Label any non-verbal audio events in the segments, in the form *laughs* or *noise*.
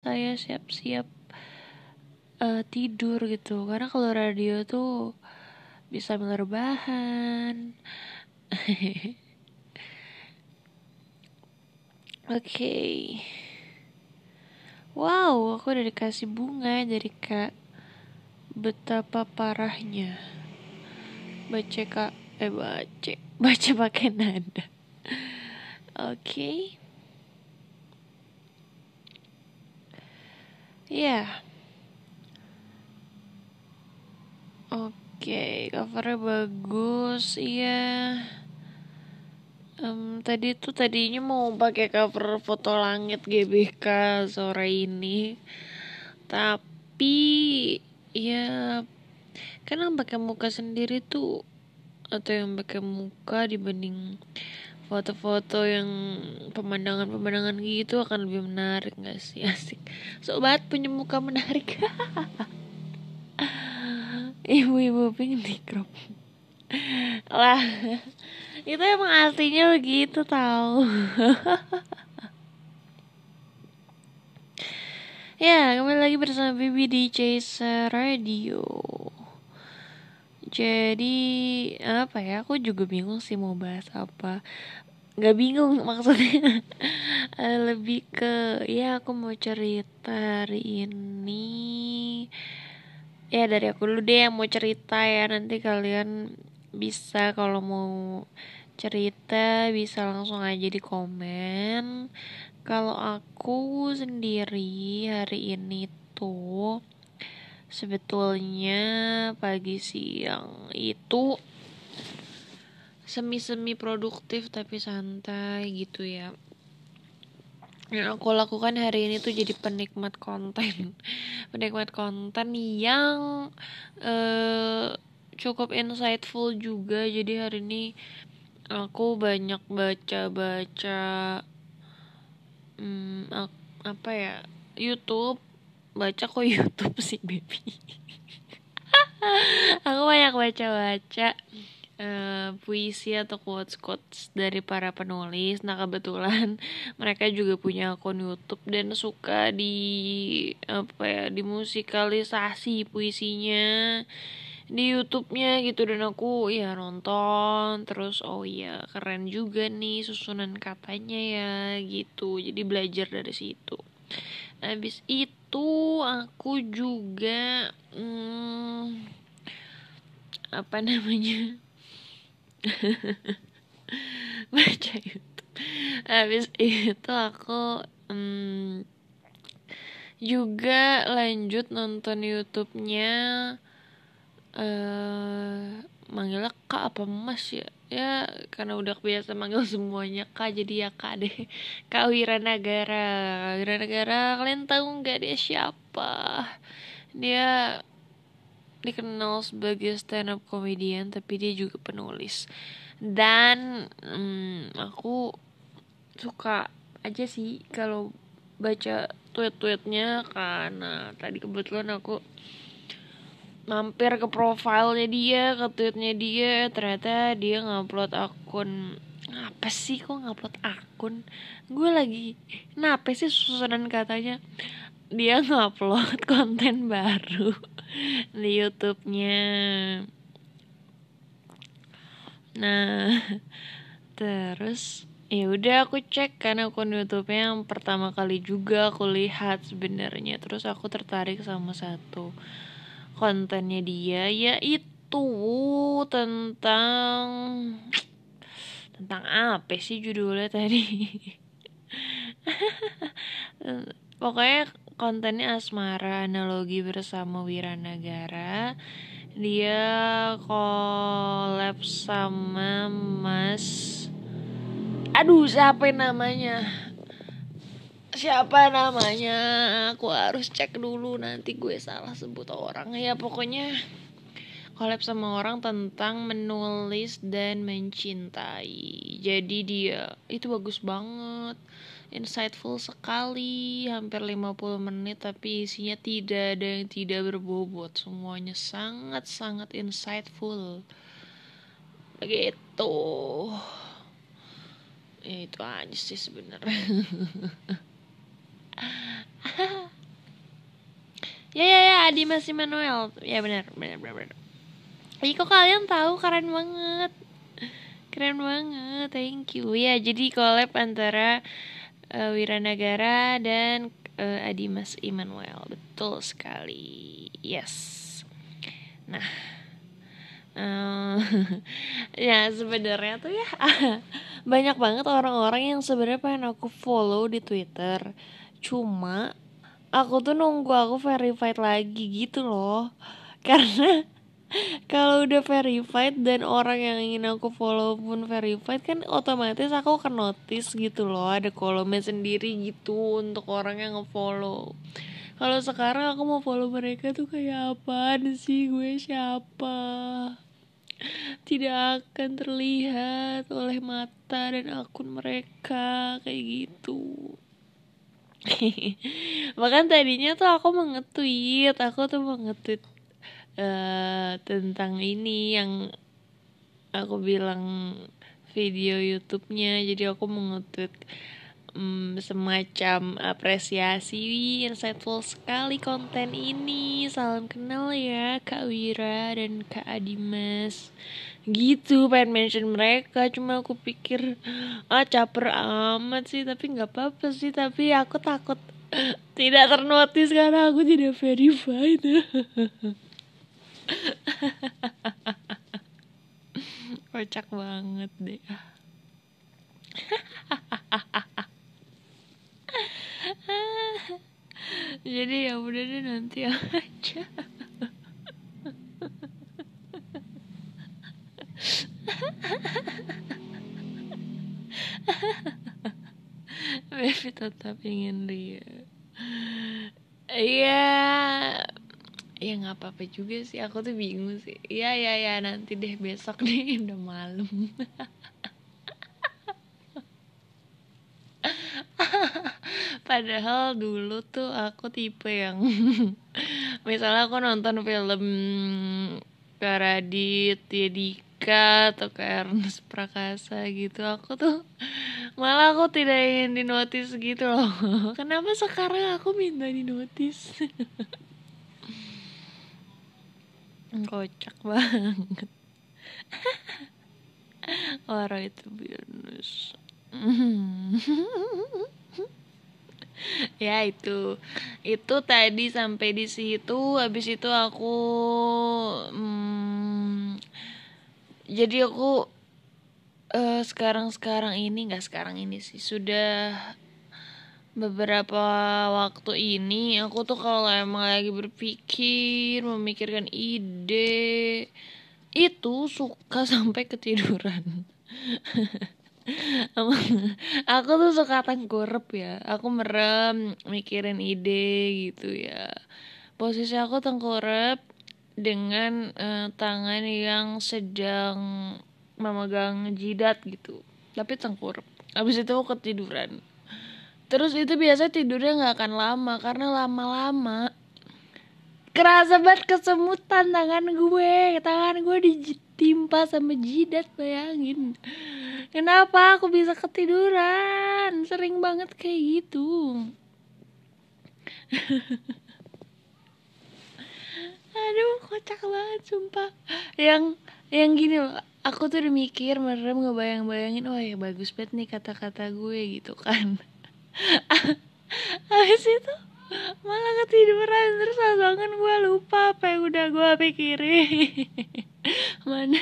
saya siap-siap uh, tidur gitu karena kalau radio tuh bisa sambil rebahan *laughs* Oke. Okay. Wow, aku udah dikasih bunga dari Kak. Betapa parahnya. Baca Kak, eh baca, *laughs* baca pakai nada. Oke. Okay. Ya. Yeah. Oke, okay, covernya bagus, iya. Yeah um, tadi tuh tadinya mau pakai cover foto langit GBK sore ini tapi ya yang pakai muka sendiri tuh atau yang pakai muka dibanding foto-foto yang pemandangan-pemandangan gitu akan lebih menarik gak sih? *laughs* Asik. Sobat punya muka menarik. *laughs* Ibu-ibu pengen di crop. *laughs* Lah itu emang artinya begitu tahu ya kembali lagi bersama Bibi di Chase Radio jadi apa ya aku juga bingung sih mau bahas apa. Nggak bingung *laughs* maksudnya. Lebih ke ya aku mau cerita hari ini. Ya dari aku dulu deh yang mau cerita ya. Nanti kalian bisa kalau mau cerita bisa langsung aja di komen. Kalau aku sendiri hari ini tuh sebetulnya pagi siang itu semi-semi produktif tapi santai gitu ya. Yang aku lakukan hari ini tuh jadi penikmat konten. *laughs* Penikmat konten yang uh, cukup insightful juga. Jadi hari ini aku banyak baca-baca hmm, apa ya YouTube baca kok YouTube sih baby? *laughs* Aku banyak baca-baca uh, puisi atau quotes quotes dari para penulis. Nah kebetulan *laughs* mereka juga punya akun YouTube dan suka di apa ya dimusikalisasi puisinya di YouTube-nya gitu. Dan aku ya nonton. Terus oh iya keren juga nih susunan katanya ya gitu. Jadi belajar dari situ. Habis itu aku juga hmm, apa namanya? *laughs* Baca YouTube. Habis itu aku hmm, juga lanjut nonton YouTube-nya uh, manggilnya kak apa mas? Ya ya karena udah biasa manggil semuanya kak jadi ya kak deh. *laughs* Kak Wiranagara Wiranagara kalian tahu nggak dia siapa? Dia dikenal sebagai stand up comedian tapi dia juga penulis. Dan hmm, aku suka aja sih kalau baca tweet-tweetnya karena tadi kebetulan aku mampir ke profilnya dia ke tweetnya dia ternyata dia ngupload akun. Apa sih kok ngupload akun? Gue lagi kenapa sih susunan katanya? Dia ngupload *laughs* konten baru di YouTube-nya. Nah *laughs* terus ya udah aku cek kan akun YouTube-nya yang pertama kali juga aku lihat sebenarnya. Terus aku tertarik sama satu kontennya dia yaitu tentang tentang apa sih judulnya tadi? *laughs* Pokoknya kontennya asmara analogi bersama Wiranagara. Dia collab sama Mas aduh siapa namanya siapa namanya? Aku harus cek dulu nanti gue salah sebut orang. Ya pokoknya collab sama orang tentang menulis dan mencintai. Jadi dia itu bagus banget. Insightful sekali hampir 50 menit tapi isinya tidak ada yang tidak berbobot. Semuanya sangat-sangat insightful. Begitu. Ya itu aja sih sebenarnya *laughs* *laughs* ya ya ya Adi masih Manuel ya benar benar benar, benar. Ih, kok kalian tahu? Keren banget. Keren banget thank you. Ya jadi collab antara uh, Wiranagara dan uh, Adimas Immanuel. Betul sekali. Yes. Nah uh, *laughs* ya sebenarnya tuh ya *laughs* banyak banget orang-orang yang sebenarnya pengen aku follow di Twitter cuma aku tuh nunggu aku verified lagi gitu loh. *laughs* Karena kalau udah verified dan orang yang ingin aku follow pun verified kan otomatis aku akan notice gitu loh. Ada kolomnya sendiri gitu untuk orang yang ngefollow. Kalau sekarang aku mau follow mereka tuh kayak apa sih? Gue siapa? Tidak akan terlihat oleh mata dan akun mereka kayak gitu *laughs* bahkan tadinya tuh aku mengetweet aku tuh mengetweet uh, tentang ini yang aku bilang video YouTube-nya. Jadi aku mengetweet um, semacam apresiasi insightful sekali konten ini. Salam kenal ya Kak Wira dan Kak Adimas gitu pengen mention mereka. Cuma aku pikir ah caper amat sih tapi nggak apa-apa sih. Tapi aku takut *laughs* tidak ternotis karena aku tidak verified. *laughs* Kocak banget deh. *laughs* Jadi ya udah deh nanti aja *laughs* Baby tetap ingin lihat Iya. Ya nggak apa-apa juga sih. Aku tuh bingung sih. Iya ya ya nanti deh besok nih *laughs* Udah malam. *laughs* Padahal dulu tuh aku tipe yang Misalnya aku nonton film Karadit, Yedi Dika atau kayak Ernest Prakasa gitu aku tuh malah aku tidak ingin di notice gitu loh. *laughs* Kenapa sekarang aku minta di notice *laughs* kocak banget. *laughs* Orang itu bonus. Ya itu itu tadi sampai di situ habis itu aku hmm, jadi aku uh, sekarang sekarang ini nggak sekarang ini sih sudah beberapa waktu ini aku tuh kalau emang lagi berpikir memikirkan ide itu suka *laughs* sampai ketiduran. *laughs* Aku tuh suka tengkurap ya aku merem mikirin ide gitu ya. Posisi aku tengkurap dengan uh, tangan yang sedang memegang jidat gitu tapi tengkurap. Abis itu aku ketiduran. Terus itu biasa tidurnya nggak akan lama karena lama-lama kerasa banget kesemutan tangan gue. Tangan gue ditimpa sama jidat bayangin. Kenapa aku bisa ketiduran? Sering banget kayak gitu *laughs* aduh kocak banget sumpah. Yang yang gini loh aku tuh udah mikir merem ngebayang-bayangin wah ya bagus banget nih kata-kata gue gitu kan. *laughs* Habis itu malah ketiduran terus bangun gue lupa apa yang udah gue pikirin. *laughs* Mana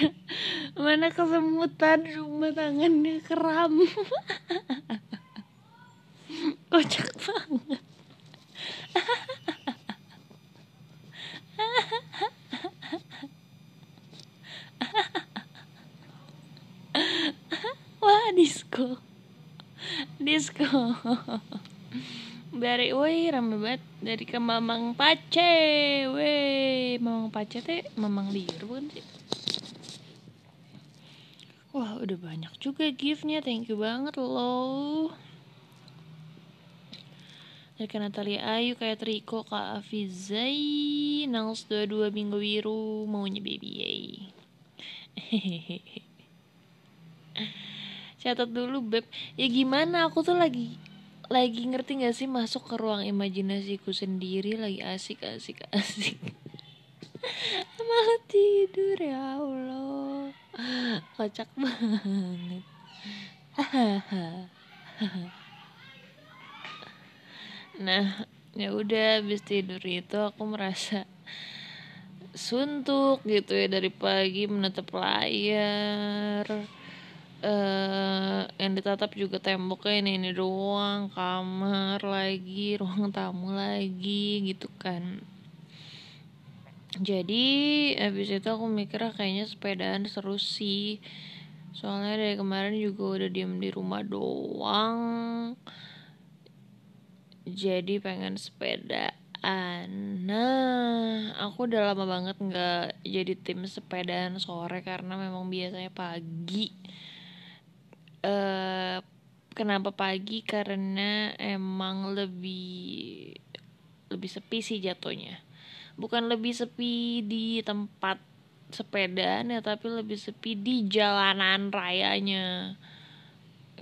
mana kesemutan cuma tangannya kram *laughs* kocak banget *laughs* Wah, disco. Disco. Dari woi rame banget dari ke Mamang Pace. Weh, Mamang Pace teh Mamang Liru kan sih? Wah, udah banyak juga giftnya. Thank you banget loh. Ke Natalia Ayu, kayak Triko, Kak Afizai, Nals 22 Minggu Biru, maunya baby yay. *laughs* Catat dulu beb. Ya gimana aku tuh lagi lagi ngerti gak sih masuk ke ruang imajinasiku sendiri lagi asik asik asik *laughs* malah tidur ya Allah kocak banget *laughs* nah ya udah habis tidur itu aku merasa suntuk gitu ya dari pagi menatap layar. Uh, yang ditatap juga temboknya ini ini doang kamar lagi ruang tamu lagi gitu kan. Jadi habis itu aku mikir ah, kayaknya sepedaan seru sih. Soalnya dari kemarin juga udah diem di rumah doang jadi pengen sepedaan. Nah aku udah lama banget nggak jadi tim sepedaan sore karena memang biasanya pagi. Uh, kenapa pagi? Karena emang lebih lebih sepi sih jatuhnya. Bukan lebih sepi di tempat sepedaan ya tapi lebih sepi di jalanan rayanya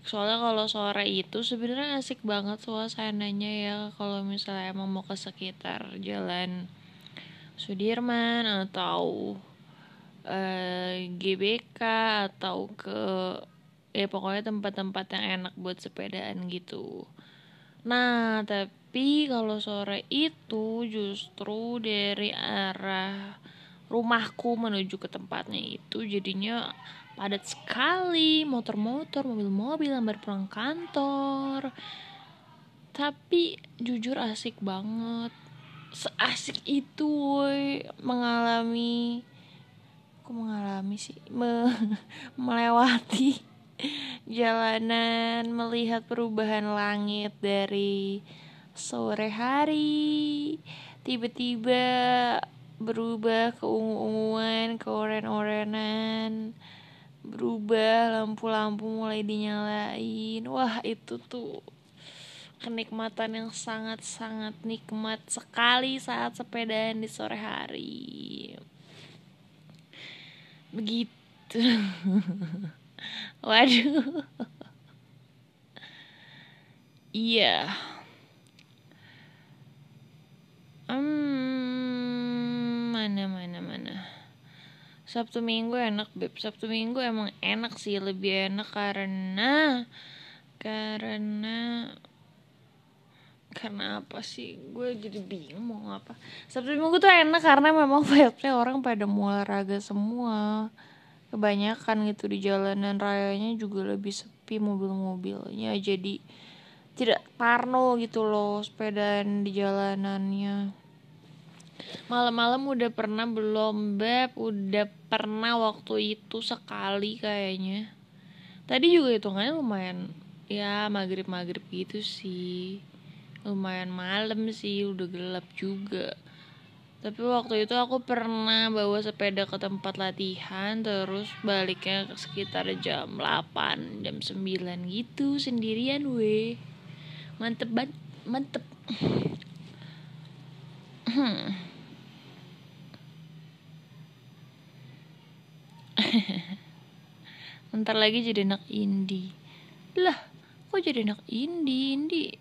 soalnya kalau sore itu sebenarnya asik banget suasananya ya. Kalau misalnya emang mau ke sekitar jalan Sudirman atau eh, GBK atau ke ya pokoknya tempat-tempat yang enak buat sepedaan gitu. Nah tapi kalau sore itu justru dari arah rumahku menuju ke tempatnya itu jadinya padat sekali. Motor-motor mobil-mobil yang baru pulang kantor. Tapi jujur asik banget. Seasik itu woy mengalami aku mengalami sih? Me *laughs* melewati jalanan melihat perubahan langit dari sore hari. Tiba-tiba berubah ke ungu-unguan ke oren-orenan berubah lampu-lampu mulai dinyalain. Wah itu tuh kenikmatan yang sangat-sangat nikmat sekali saat sepedaan di sore hari. Begitu. *laughs* Waduh. Iya. hmm mana mana mana? Sabtu Minggu enak beb. Sabtu Minggu emang enak sih lebih enak karena karena karena apa sih? Gue jadi bingung mau apa Sabtu Minggu tuh enak karena memang vibe orang pada mau olahraga semua. Kebanyakan gitu di jalanan rayanya juga lebih sepi mobil-mobilnya. Jadi tidak parno gitu loh sepedaan di jalanannya malam-malam udah pernah belum beb? Udah pernah waktu itu sekali kayaknya. Tadi juga hitungannya lumayan ya maghrib maghrib gitu sih. Lumayan malam sih udah gelap juga. Tapi waktu itu aku pernah bawa sepeda ke tempat latihan terus baliknya sekitar jam 8 jam 9 gitu sendirian weh. Mantep banget mantep hmm. *laughs* Ntar lagi jadi anak indie Lah, kok jadi anak indie? Indie,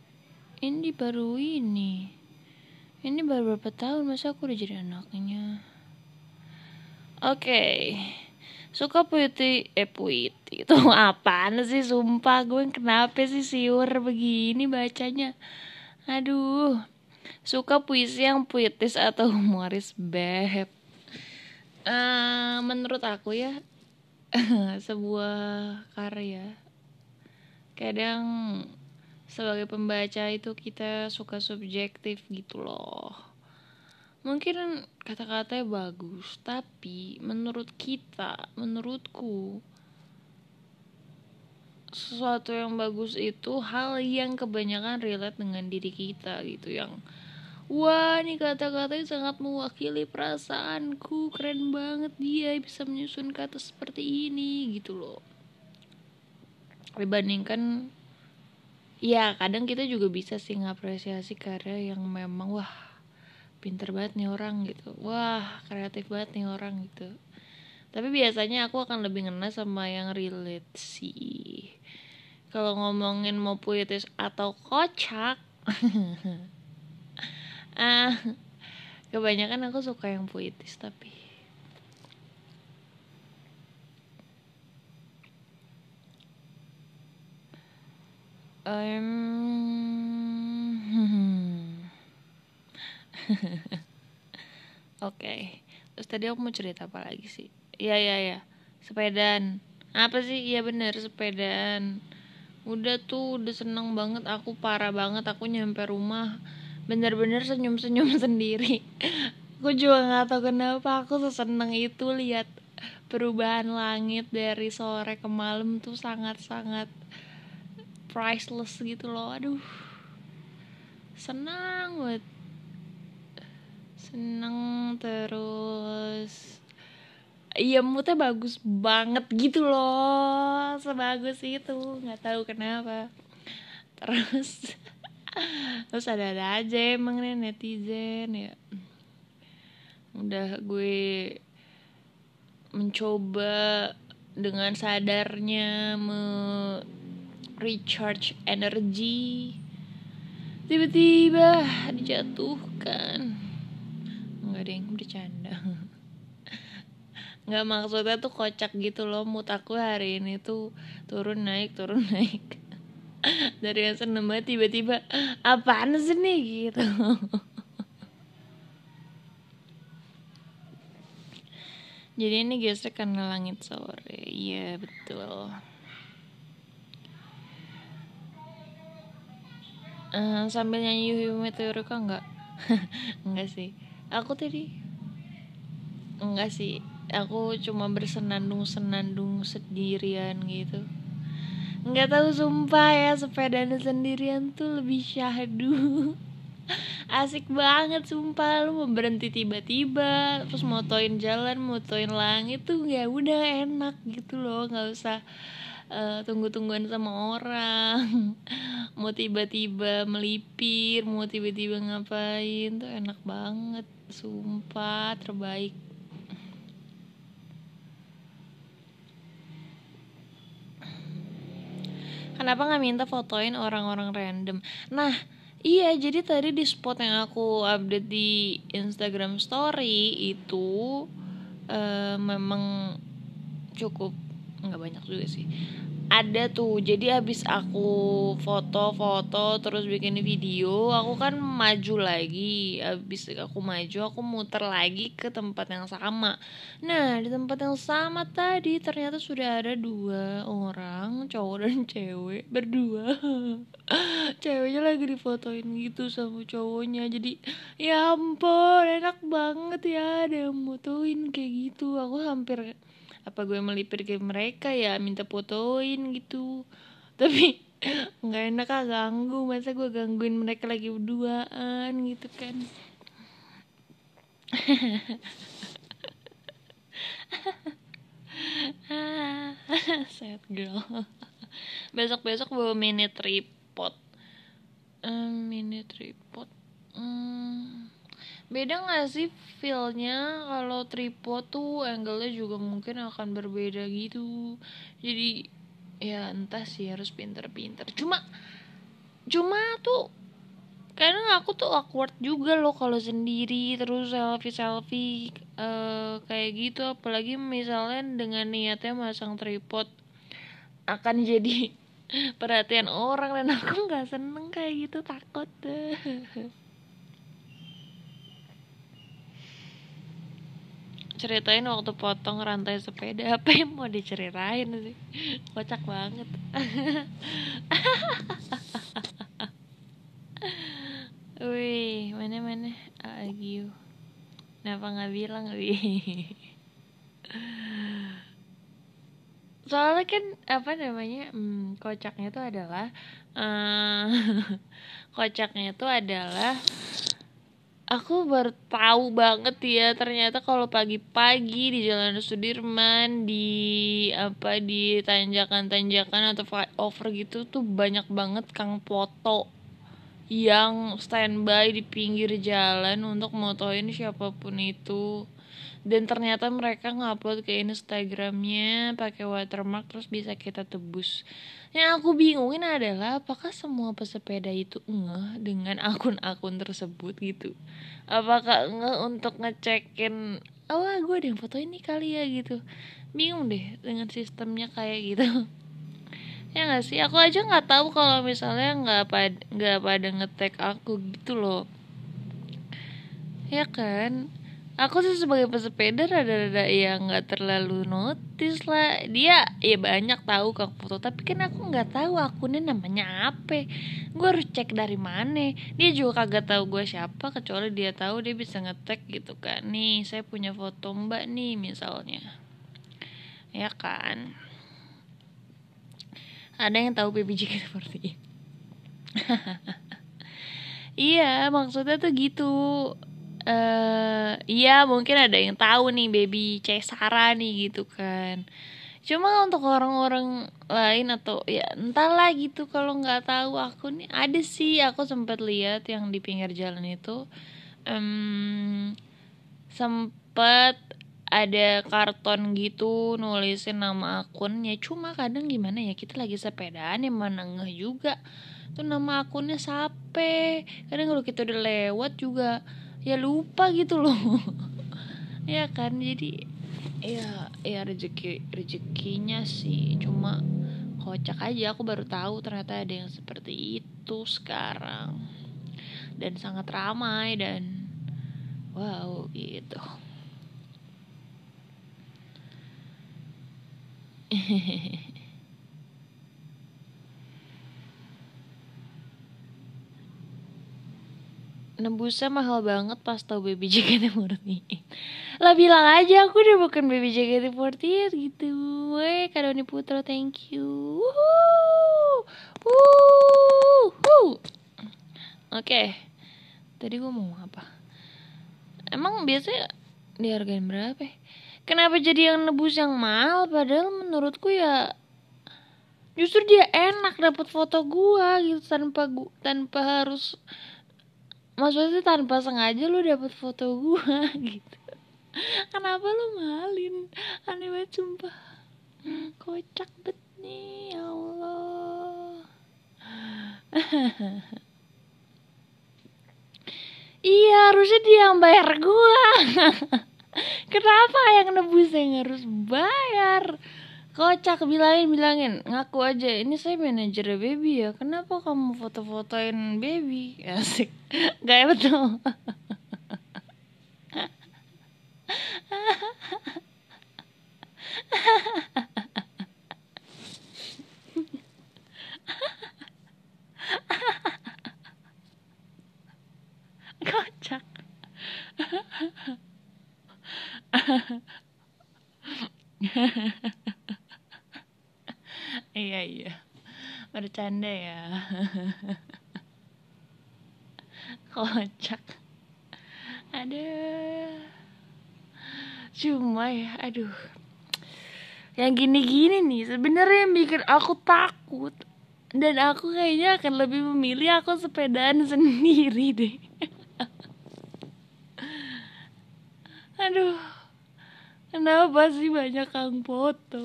indie baru ini. Ini baru berapa tahun? Masa aku udah jadi anaknya? Oke. Okay. Suka puisi Eh puisi Itu *laughs* apaan sih? Sumpah Gue kenapa sih siur begini bacanya? Aduh Suka puisi yang puitis atau humoris Beb. Uh, menurut aku ya *laughs* sebuah karya. Kadang sebagai pembaca itu kita suka subjektif gitu loh. Mungkin kata-katanya bagus tapi menurut kita menurutku sesuatu yang bagus itu hal yang kebanyakan relate dengan diri kita gitu yang Wah, ini kata-katanya sangat mewakili perasaanku. Keren banget dia bisa menyusun kata seperti ini gitu loh. Dibandingkan ya kadang kita juga bisa sih ngapresiasi karya yang memang wah pinter banget nih orang gitu. Wah, kreatif banget nih orang gitu. Tapi biasanya aku akan lebih ngena sama yang relate sih kalau ngomongin mau puitis atau kocak *laughs* ah kebanyakan aku suka yang puitis tapi um, *laughs* Oke, okay. terus tadi aku mau cerita apa lagi sih? Iya iya iya, sepedaan. Apa sih? Iya bener sepedaan. Udah tuh, udah seneng banget aku parah banget aku nyampe rumah bener-bener senyum-senyum *laughs* sendiri. aku juga nggak tahu kenapa aku seseneng itu lihat perubahan langit dari sore ke malam tuh sangat-sangat priceless gitu loh. Aduh, senang banget. Seneng terus. Iya moodnya bagus banget gitu loh. Sebagus itu. Nggak tahu kenapa. Terus terus ada ada aja emang nih netizen ya. Udah gue mencoba dengan sadarnya me recharge energi tiba-tiba dijatuhkan. Nggak ada yang bercanda. Nggak maksudnya tuh kocak gitu loh mood aku hari ini tuh turun naik turun naik *laughs* dari yang seneng banget tiba-tiba apaan sih nih? Gitu. *laughs* Jadi ini gesek karena langit sore. Iya betul. Uh, sambil nyanyi Yuhi Meteorika enggak? *laughs* Enggak sih. Aku tadi enggak sih. Aku cuma bersenandung senandung sendirian gitu nggak tahu sumpah ya sepeda sendirian tuh lebih syahdu. *laughs* Asik banget sumpah. Lu mau berhenti tiba-tiba terus motoin jalan motoin langit tuh ya udah enak gitu loh. Nggak usah uh, tunggu-tungguan sama orang. *laughs* Mau tiba-tiba melipir mau tiba-tiba ngapain tuh enak banget sumpah. Terbaik kenapa nggak minta fotoin orang-orang random? Nah iya jadi tadi di spot yang aku update di Instagram Story itu uh, memang cukup nggak banyak juga sih. Ada tuh jadi habis aku foto-foto terus bikin video aku kan maju lagi. Habis aku maju aku muter lagi ke tempat yang sama. Nah di tempat yang sama tadi ternyata sudah ada dua orang cowok dan cewek berdua. *laughs* Ceweknya lagi difotoin gitu sama cowoknya. Jadi ya ampun enak banget ya ada yang motoin kayak gitu. Aku hampir apa gue melipir ke mereka ya minta fotoin gitu. *laughs* Tapi nggak enak ah ganggu. Masa gue gangguin mereka lagi berduaan gitu kan. *laughs* Sad girl. *laughs* Besok besok bawa mini tripod um, mini tripod hmm beda gak sih feelnya? Kalau tripod tuh angle-nya juga mungkin akan berbeda gitu. Jadi ya entah sih harus pinter-pinter. Cuma cuma tuh kadang aku tuh awkward juga loh kalau sendiri terus selfie selfie uh, kayak gitu. Apalagi misalnya dengan niatnya masang tripod akan jadi *laughs* perhatian orang dan aku nggak seneng kayak gitu takut. deh *laughs* ceritain waktu potong rantai sepeda *laughs* apa yang mau diceritain sih? Kocak banget. *laughs* Wih mana mana? Agio kenapa nggak bilang wih soalnya kan apa namanya hmm, kocaknya itu adalah uh, *laughs* kocaknya itu adalah aku baru tahu banget ya ternyata kalau pagi-pagi di Jalan Sudirman di apa di tanjakan-tanjakan atau flyover gitu tuh banyak banget kang foto yang standby di pinggir jalan untuk motoin siapa pun itu dan ternyata mereka ngupload ke Instagramnya pakai watermark terus bisa kita tebus. Yang aku bingungin adalah apakah semua pesepeda itu ngeh dengan akun-akun tersebut gitu? Apakah ngeh untuk ngecekin oh gue ada yang foto ini kali ya gitu. Bingung deh dengan sistemnya kayak gitu. Ya nggak sih? Aku aja nggak tahu kalau misalnya nggak pada nggak pada ngetek aku gitu loh. Ya kan aku sih sebagai pesepeda rada-rada ya nggak terlalu notice lah. Dia ya banyak tahu kak foto tapi kan aku nggak tahu akunnya namanya apa. Gue harus cek dari mana. Dia juga kagak tahu gue siapa kecuali dia tahu dia bisa ngetek gitu kan. Nih saya punya foto mbak nih misalnya. Ya kan? Ada yang tahu BBJ seperti *laughs* iya maksudnya tuh gitu uh, iya mungkin ada yang tahu nih baby Cesara nih gitu kan. Cuma untuk orang-orang lain atau ya entahlah gitu kalau nggak tahu aku nih ada sih aku sempat lihat yang di pinggir jalan itu. Um, sempat ada karton gitu nulisin nama akunnya. Cuma kadang gimana ya kita lagi sepedaan yang menengah juga. Tuh nama akunnya sape. Kadang kalau kita udah lewat juga ya lupa gitu loh. *laughs* Ya kan jadi ya ya rezeki rezekinya sih. Cuma kocak aja aku baru tahu ternyata ada yang seperti itu sekarang. Dan sangat ramai dan wow gitu. hehehe *laughs* nebusnya mahal banget pas tau baby JKT48 lah bilang aja aku udah bukan baby JKT48 gitu. Weh Kadoni Putro thank you. Oke okay. tadi gue mau apa? Emang biasanya dihargain berapa ya? kenapa jadi yang nebus yang mahal? Padahal menurutku ya justru dia enak dapat foto gua gitu tanpa gua tanpa harus maksudnya tanpa sengaja lu dapet foto gua *laughs* gitu. Kenapa lu malin aneh banget sumpah. Kocak bet nih ya Allah. *laughs* Iya harusnya dia yang bayar gua. *laughs* Kenapa yang nebus yang harus bayar kocak bilangin bilangin. Ngaku aja ini saya manajer baby ya kenapa kamu foto-fotoin baby? *laughs* Asik. Gak betul *laughs* kocak *laughs* iya iya. Bercanda ya. *laughs* Kocak. Ada cuma ya aduh. Yang gini-gini nih sebenarnya yang bikin aku takut dan aku kayaknya akan lebih memilih aku sepedaan *laughs* sendiri deh. Aduh Kenapa sih banyak kang foto?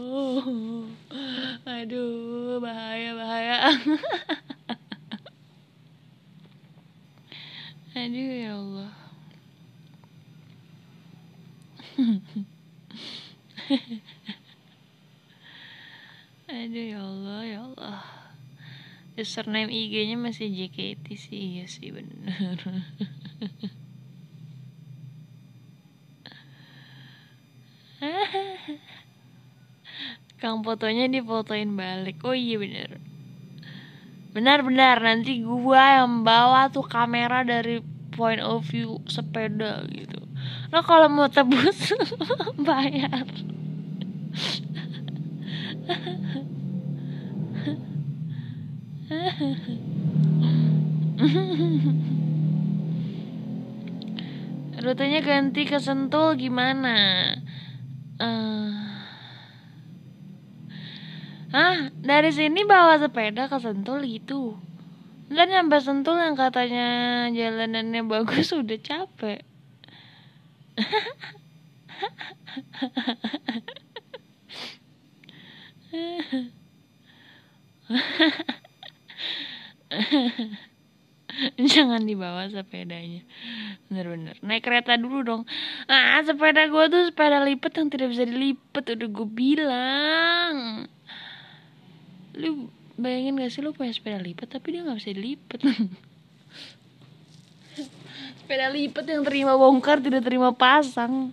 Aduh, bahaya bahaya. Aduh ya Allah. Aduh ya Allah ya Allah. Username IG-nya masih JKT sih, ya sih bener. Kang fotonya difotoin balik. Oh iya bener. Benar-benar nanti gua yang bawa tuh kamera dari point of view sepeda gitu. Nah kalau mau tebus *laughs* bayar. Rutenya ganti ke Sentul gimana? Uh, Hah? Dari sini bawa sepeda ke Sentul gitu? Dan nyampe Sentul yang katanya jalanannya bagus *laughs* udah capek. *laughs* *laughs* jangan dibawa sepedanya. Bener-bener naik kereta dulu dong. Ah sepeda gue tuh sepeda lipat yang tidak bisa dilipat udah gue bilang. Lu bayangin gak sih lu punya sepeda lipat tapi dia nggak bisa dilipat *laughs* sepeda lipat yang terima bongkar tidak terima pasang.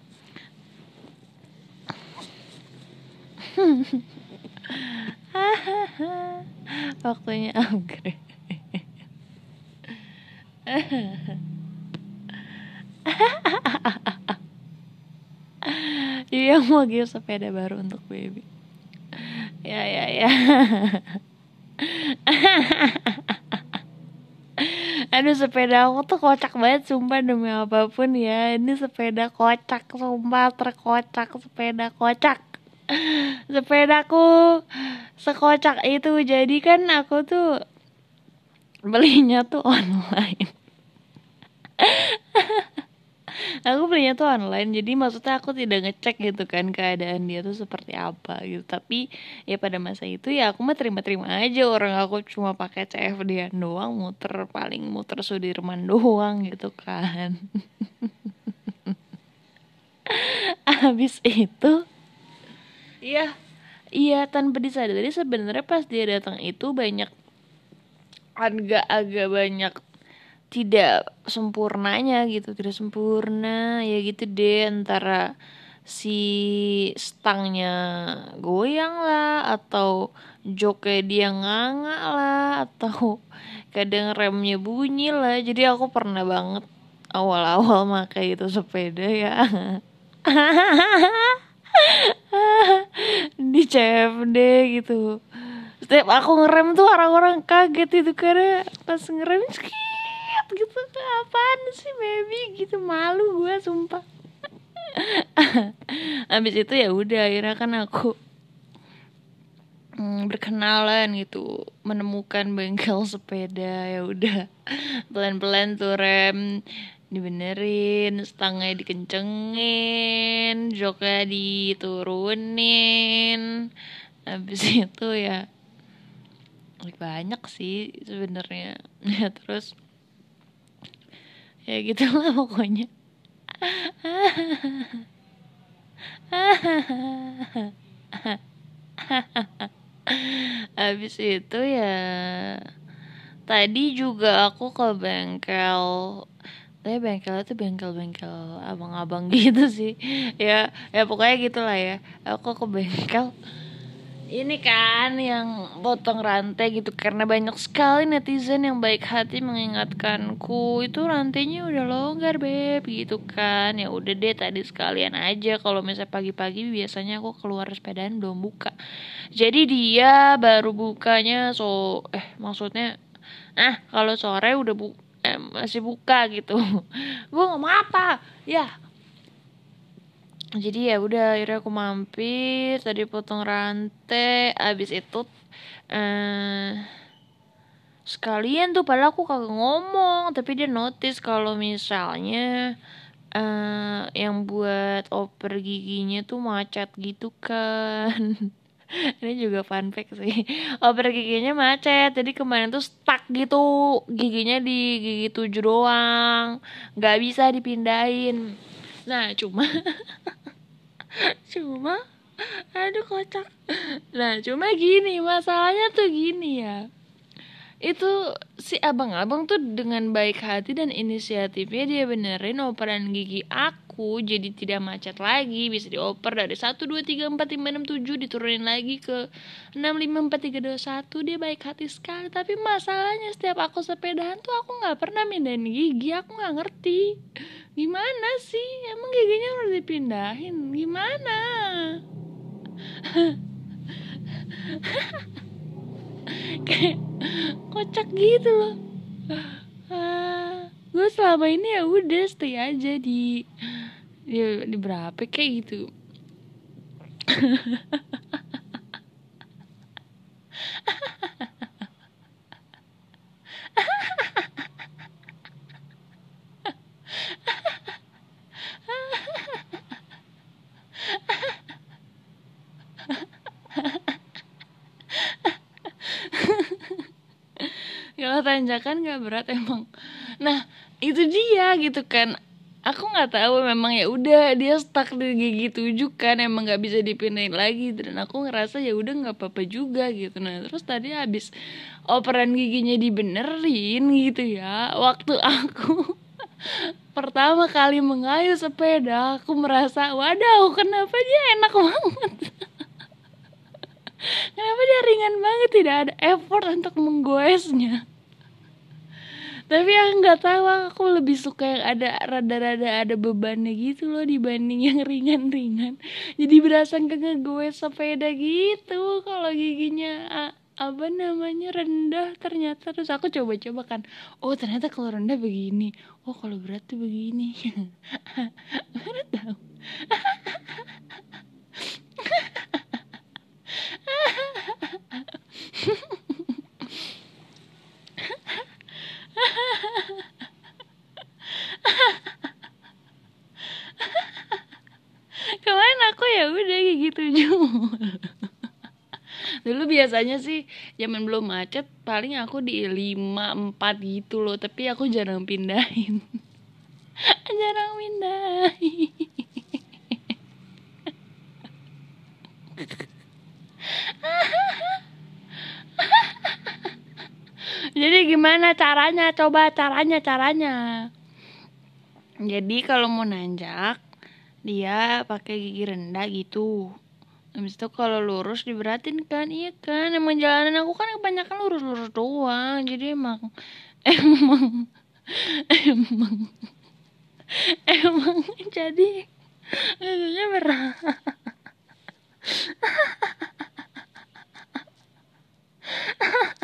*laughs* Waktunya upgrade *laughs* Iya mau gift sepeda baru untuk baby. Ya ya ya. *laughs* Aduh sepeda aku tuh kocak banget sumpah demi apa pun ya. Ini sepeda kocak sumpah terkocak sepeda kocak. *laughs* Sepedaku sekocak itu. Jadi kan aku tuh belinya tuh online. Aku belinya tuh online jadi maksudnya aku tidak ngecek gitu kan keadaan dia tuh seperti apa gitu. Tapi ya pada masa itu ya aku mah terima-terima aja orang aku cuma pakai CFD doang muter paling muter Sudirman *laughs* doang gitu kan. Habis itu iya. Iya tanpa disadari sebenarnya pas dia datang itu banyak agak-agak banyak tidak sempurnanya gitu tidak sempurna ya gitu deh antara si stangnya goyang lah atau joknya dia nganga lah atau *laughs* kadang remnya bunyi lah. Jadi aku pernah banget awal-awal pakai itu sepeda ya. *laughs* Di CFD gitu setiap aku ngerem tuh orang-orang kaget itu karena pas ngerem skit gitu. Apaan sih baby? Gitu malu gue sumpah. *laughs* Habis itu ya udah akhirnya kan aku hmm, berkenalan gitu menemukan bengkel sepeda ya udah. *laughs* Pelan-pelan tuh rem dibenerin stangnya dikencengin joknya diturunin. Habis *laughs* itu ya banyak sih sebenarnya. Ya *laughs* terus ya gitu lah pokoknya. *laughs* Habis itu ya tadi juga aku ke bengkel. Tapi bengkel itu bengkel-bengkel abang-abang *laughs* gitu sih. Ya ya pokoknya gitulah ya. Aku ke bengkel ini kan yang potong rantai gitu karena banyak sekali netizen yang baik hati mengingatkanku itu rantainya udah longgar beb gitu kan. Ya udah deh tadi sekalian aja kalau misalnya pagi-pagi biasanya aku keluar sepedaan belum buka. Jadi dia baru bukanya so eh maksudnya ah kalau sore udah bu eh, masih buka gitu. *laughs* Gue ngomong apa? Ya jadi ya udah akhirnya aku mampir tadi potong rantai abis itu eh sekalian tuh padahal aku kagak ngomong tapi dia notice kalau misalnya eh yang buat oper giginya tuh macet gitu kan. *laughs* Ini juga fun fact sih. Oper giginya macet jadi kemarin tuh stuck gitu giginya di gigi tujuh doang nggak bisa dipindahin nah cuma *laughs* cuma aduh kocak. Nah cuma gini masalahnya tuh gini ya. Itu si abang-abang tuh dengan baik hati dan inisiatifnya dia benerin operan gigi aku. Jadi tidak macet lagi bisa dioper dari satu dua tiga empat lima enam tujuh diturunin lagi ke enam lima empat tiga dua satu. Dia baik hati sekali. Tapi masalahnya setiap aku sepedahan tuh aku nggak pernah mindahin gigi aku nggak ngerti gimana sih? Emang giginya harus dipindahin? Gimana? Kayak kocak gitu loh. Uh, gue selama ini ya udah stay aja di di, di berapa kayak gitu *laughs* tanjakan nggak berat emang. Nah itu dia gitu kan. Aku nggak tahu memang ya udah dia stuck di gigi tujuh kan emang nggak bisa dipindahin lagi. Dan aku ngerasa ya udah nggak apa-apa juga gitu. Nah terus tadi habis operan giginya dibenerin gitu ya waktu aku *laughs* pertama kali mengayuh sepeda aku merasa waduh kenapa dia enak banget? *laughs* Kenapa dia ringan banget? Tidak ada effort untuk menggoesnya tapi yang nggak tahu aku lebih suka yang ada rada-rada ada bebannya gitu loh dibanding yang ringan-ringan. Jadi berasa nggak gue sepeda gitu kalau giginya apa namanya rendah ternyata. Terus aku coba-coba kan oh ternyata kalau rendah begini. Oh kalau berat tuh begini. *laughs* Tahu *laughs* *laughs* kemarin aku ya udah kayak gitu juga dulu biasanya sih zaman belum macet paling aku di lima empat gitu loh tapi aku jarang pindahin. *laughs* Jarang pindahin *laughs* jadi gimana caranya? Coba caranya caranya. Jadi kalau mau nanjak dia pakai gigi rendah gitu. Habis itu kalau lurus diberatin kan Iya kan? Emang jalanan aku kan kebanyakan lurus-lurus doang. Jadi emang *laughs* Emang Emang Emang Jadi Giginya berat *laughs*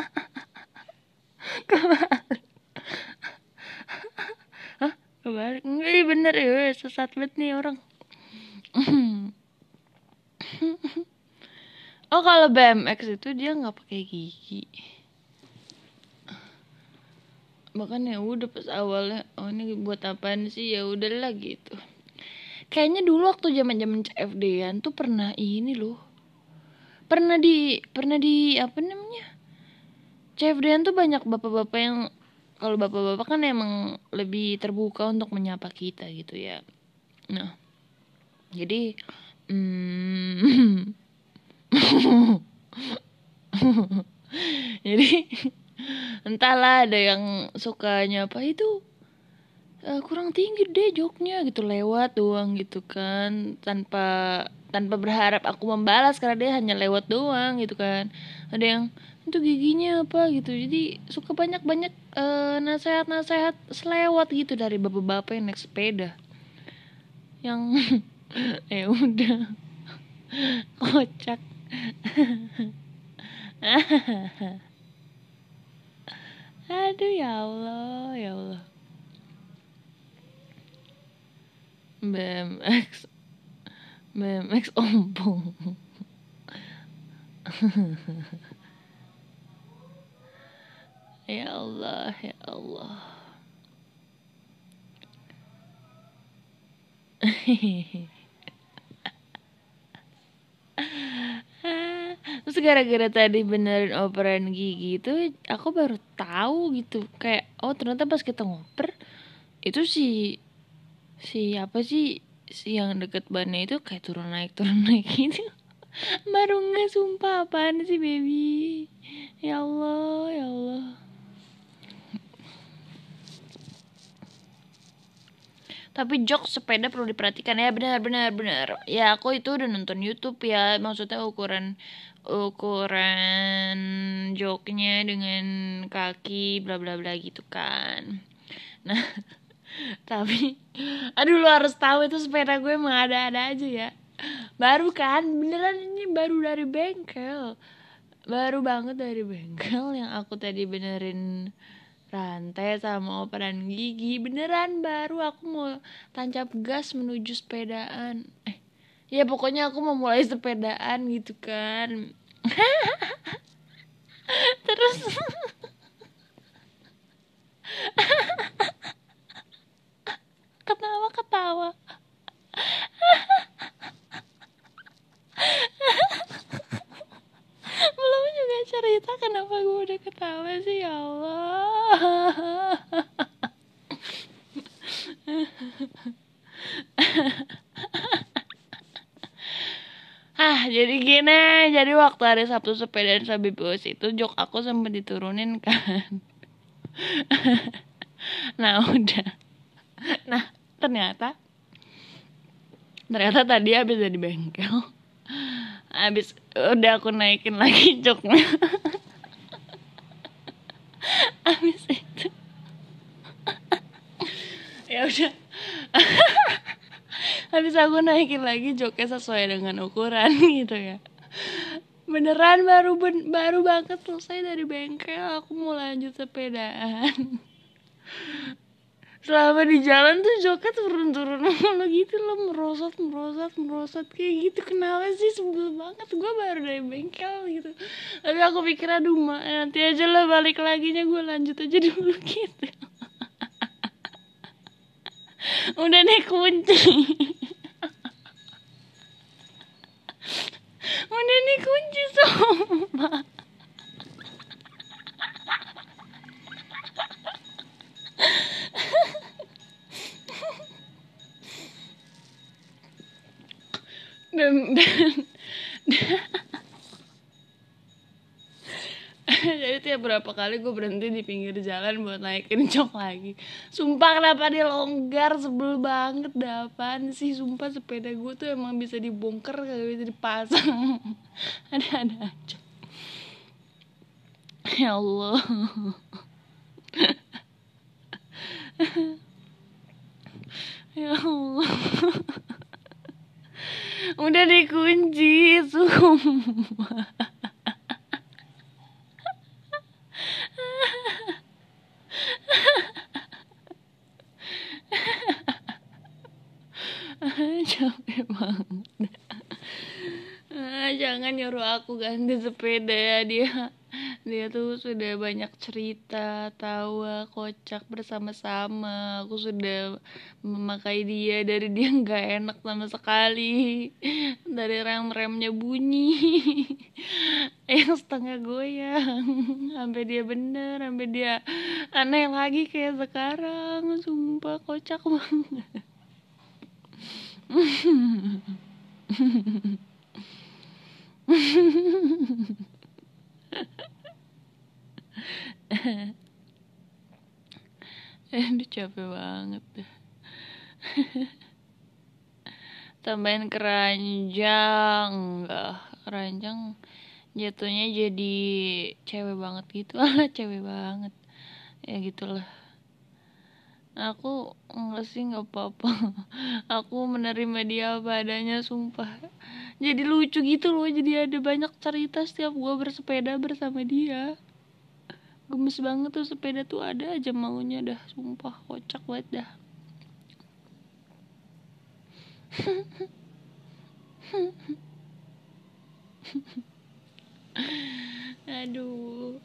Kebalik Hah? Kebalik? Enggak, bener ya Sesat banget nih orang. Oh kalau BMX itu dia nggak pakai gigi. Bahkan ya udah pas awalnya oh ini buat apaan sih? Ya udahlah gitu. Kayaknya dulu waktu zaman zaman CFD-an tuh pernah ini loh. Pernah di pernah di apa namanya CFD-an tuh banyak bapak-bapak yang kalau bapak-bapak kan emang lebih terbuka untuk menyapa kita gitu ya. Nah jadi hmm, *laughs* jadi entahlah ada yang sukanya apa itu uh, kurang tinggi deh joknya gitu lewat doang gitu kan. Tanpa tanpa berharap aku membalas karena dia hanya lewat doang gitu kan. Ada yang itu giginya apa gitu. Jadi suka banyak banyak uh, nasihat nasihat selewat gitu dari bapak-bapak yang naik sepeda. Yang *laughs* ya udah. *laughs* Kocak. *laughs* Aduh ya Allah ya Allah. BMX BMX ompong ya Allah ya Allah. Terus gara-gara tadi benerin operan gigi itu aku baru tahu gitu. Kayak oh ternyata pas kita ngoper itu si si apa sih si yang deket bannya itu kayak turun naik turun naik gitu. Baru nggak sumpah apaan sih baby? Ya Allah ya Allah tapi jok sepeda perlu diperhatikan ya. Benar benar benar. Ya aku itu udah nonton YouTube ya. Maksudnya ukuran ukuran joknya dengan kaki bla bla bla gitu kan. Nah *laughs* tapi aduh lo harus tahu itu sepeda gue emang ada ada aja ya. Baru kan beneran ini baru dari bengkel. Baru banget dari bengkel yang aku tadi benerin rantai sama operan gigi. Beneran baru aku mau tancap gas menuju sepedaan. Eh ya pokoknya aku mau mulai sepedaan gitu kan. *laughs* Terus. *laughs* Ketawa ketawa *laughs* cerita kenapa gue udah ketawa sih ya Allah Ah, jadi gini, jadi waktu hari Sabtu sepeda dan sabi bus itu jok aku sempat diturunin kan. nah, udah. Nah, ternyata ternyata tadi habis dari bengkel Habis udah aku naikin lagi *laughs* joknya. habis itu. ya udah. habis aku naikin lagi joknya sesuai dengan ukuran *laughs* gitu ya beneran baru ben, baru banget selesai dari bengkel aku mau lanjut sepedaan selama di jalan tuh joknya turun-turun *laughs* mulu gitu loh merosot merosot merosot. Kayak gitu kenapa sih? Sebel banget. Gue baru dari bengkel gitu. Tapi aku pikir aduh mak nanti aja lah balik lagi nya gue lanjut aja *laughs* dulu gitu. *laughs* Udah nih kunci. Udah nih kunci semua dan, dan, dan. *laughs* Jadi tiap berapa kali gue berhenti di pinggir jalan buat naikin jok lagi. Sumpah kenapa dia longgar sebel banget dapan sih? Sumpah sepeda gue tuh emang bisa dibongkar kagak bisa dipasang. *laughs* Ada-ada aja. Ya Allah *laughs* *laughs* ya Allah. *laughs* Udah dikunci sumpah capek banget. Ah, jangan nyuruh aku ganti sepeda ya dia dia tuh sudah banyak cerita tawa kocak bersama-sama. Aku sudah memakai dia dari dia *laughs* nggak enak sama sekali. Dari rem-remnya bunyi. *laughs* Yang setengah goyang. Sampai dia bener sampai dia aneh lagi kayak sekarang. Sumpah kocak banget *laughs* *laughs* Aduh capek banget. *laughs* Tambahin keranjang Enggak. Keranjang Jatuhnya jadi Cewek banget gitu. Lah *laughs* cewek banget. Ya gitulah. Aku Enggak sih nggak apa-apa. Aku menerima dia apa Sumpah. Jadi lucu gitu loh. Jadi ada banyak cerita Setiap gue bersepeda bersama dia gemes banget tuh sepeda tuh ada aja maunya dah sumpah kocak banget dah *laughs* aduh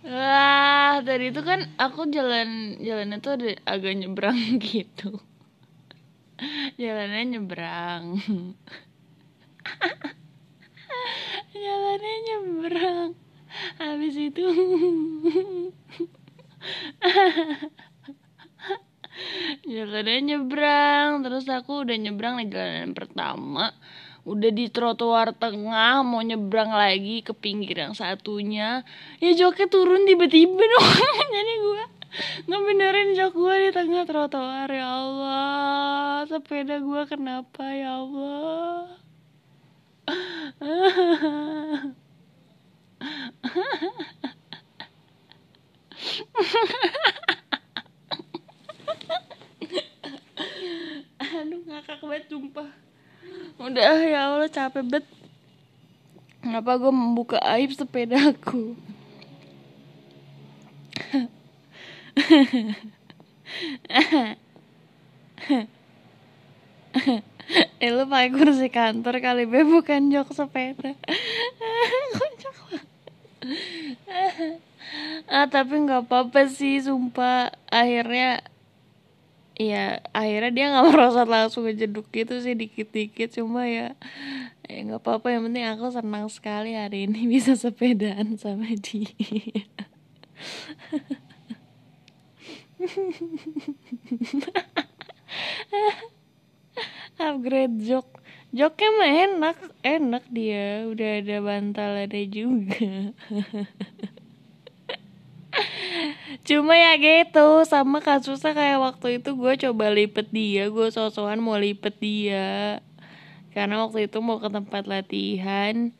Wah, tadi itu kan aku jalan jalannya tuh ada agak nyebrang *laughs* gitu. Jalannya nyebrang. *laughs* jalannya nyebrang habis itu. Jalannya nyebrang. Terus aku udah nyebrang nih jalan pertama. Udah di trotoar tengah mau nyebrang lagi ke pinggir yang satunya. Ya joknya turun tiba-tiba dong *laughs* jadi gue ngebenerin jok gue di tengah trotoar. Ya Allah sepeda gue kenapa ya Allah *laughs* aduh ngakak banget sumpah. Udah ya Allah capek banget. Kenapa gue membuka aib sepedaku eh lu pakai kursi kantor kali be bukan jok sepeda. Kocak *laughs* ah tapi nggak apa-apa sih sumpah. Akhirnya ya akhirnya dia nggak *laughs* merosot langsung ngejeduk gitu sih dikit-dikit cuma ya ya nggak apa-apa. Yang penting aku senang sekali hari ini *laughs* bisa sepedaan sama dia. Upgrade jok joknya mah enak enak dia. Udah ada bantal ada juga. *laughs* Cuma ya gitu sama kasusnya kayak waktu itu gue coba lipet dia. Gue sosokan mau lipet dia. Karena waktu itu mau ke tempat latihan.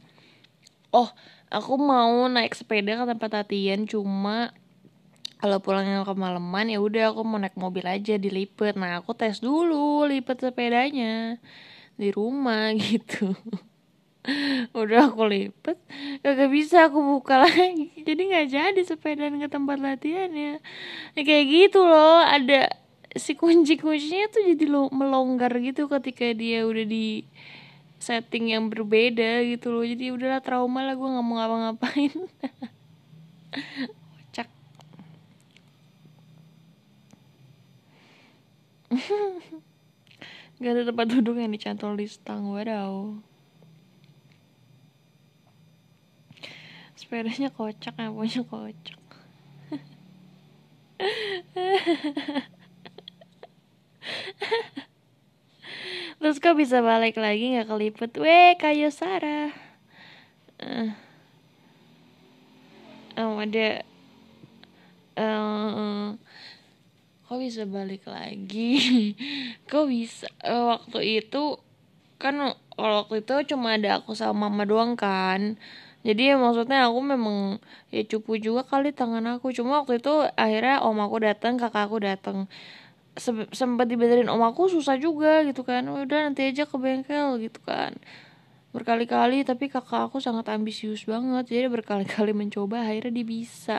Oh aku mau naik sepeda ke tempat latihan cuma kalau pulangnya kemalaman ya udah aku mau naik mobil aja dilipet nah aku tes dulu lipet sepedanya di rumah *laughs* gitu. Udah aku lipet gak bisa aku buka lagi. Jadi nggak jadi sepedaan ke tempat latihan ya ya kayak gitu loh ada si kunci kuncinya tuh jadi lo melonggar gitu ketika dia udah di setting yang berbeda gitu loh. Jadi udahlah trauma lah gue nggak mau ngapa-ngapain. *laughs* Cak *laughs* Gak ada tempat duduk yang dicantol di stang Wadaw. Sepedanya kocak ya punya kocak. Terus kok bisa balik lagi gak kelipet Weh kayu Sarah. Uh, um, Ada uh, kok bisa balik lagi? *laughs* Kok bisa? Uh, waktu itu kan waktu itu cuma ada aku sama mama doang kan. Jadi ya maksudnya aku memang ya cupu juga kali tangan aku. Cuma waktu itu akhirnya om aku datang kakak aku datang Se sempat dibenerin om aku susah juga gitu kan. Udah nanti aja ke bengkel gitu kan. Berkali-kali tapi kakak aku sangat ambisius banget. Jadi berkali-kali mencoba akhirnya dia bisa.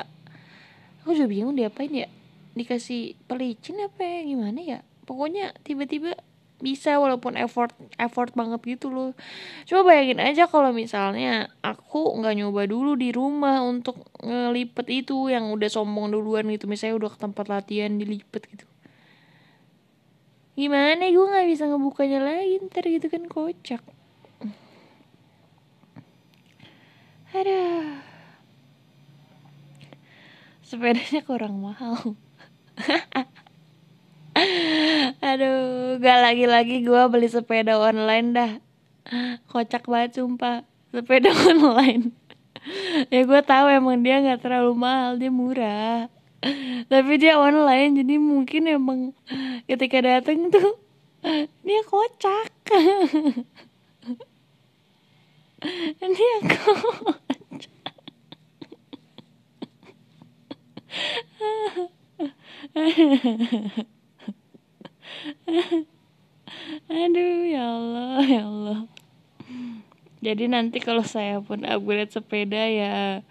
Aku juga bingung diapain ya dikasih pelicin apa ya gimana ya? Pokoknya tiba-tiba bisa walaupun effort effort banget gitu loh. Coba bayangin aja kalau misalnya aku nggak nyoba dulu di rumah untuk ngelipet itu yang udah sombong duluan gitu. Misalnya udah ke tempat latihan dilipet gitu. Gimana? Gue nggak bisa ngebukanya lagi ntar gitu kan kocak. Ada sepedanya kurang mahal *laughs* Aduh, gak lagi-lagi gue beli sepeda online dah. Kocak banget sumpah. Sepeda *laughs* online. ya gue tahu emang dia nggak terlalu mahal, dia murah. Tapi dia online, jadi mungkin emang ketika dateng tuh dia kocak. *laughs* dia kocak. Aduh ya Allah ya Allah. Jadi nanti kalau saya pun upgrade sepeda ya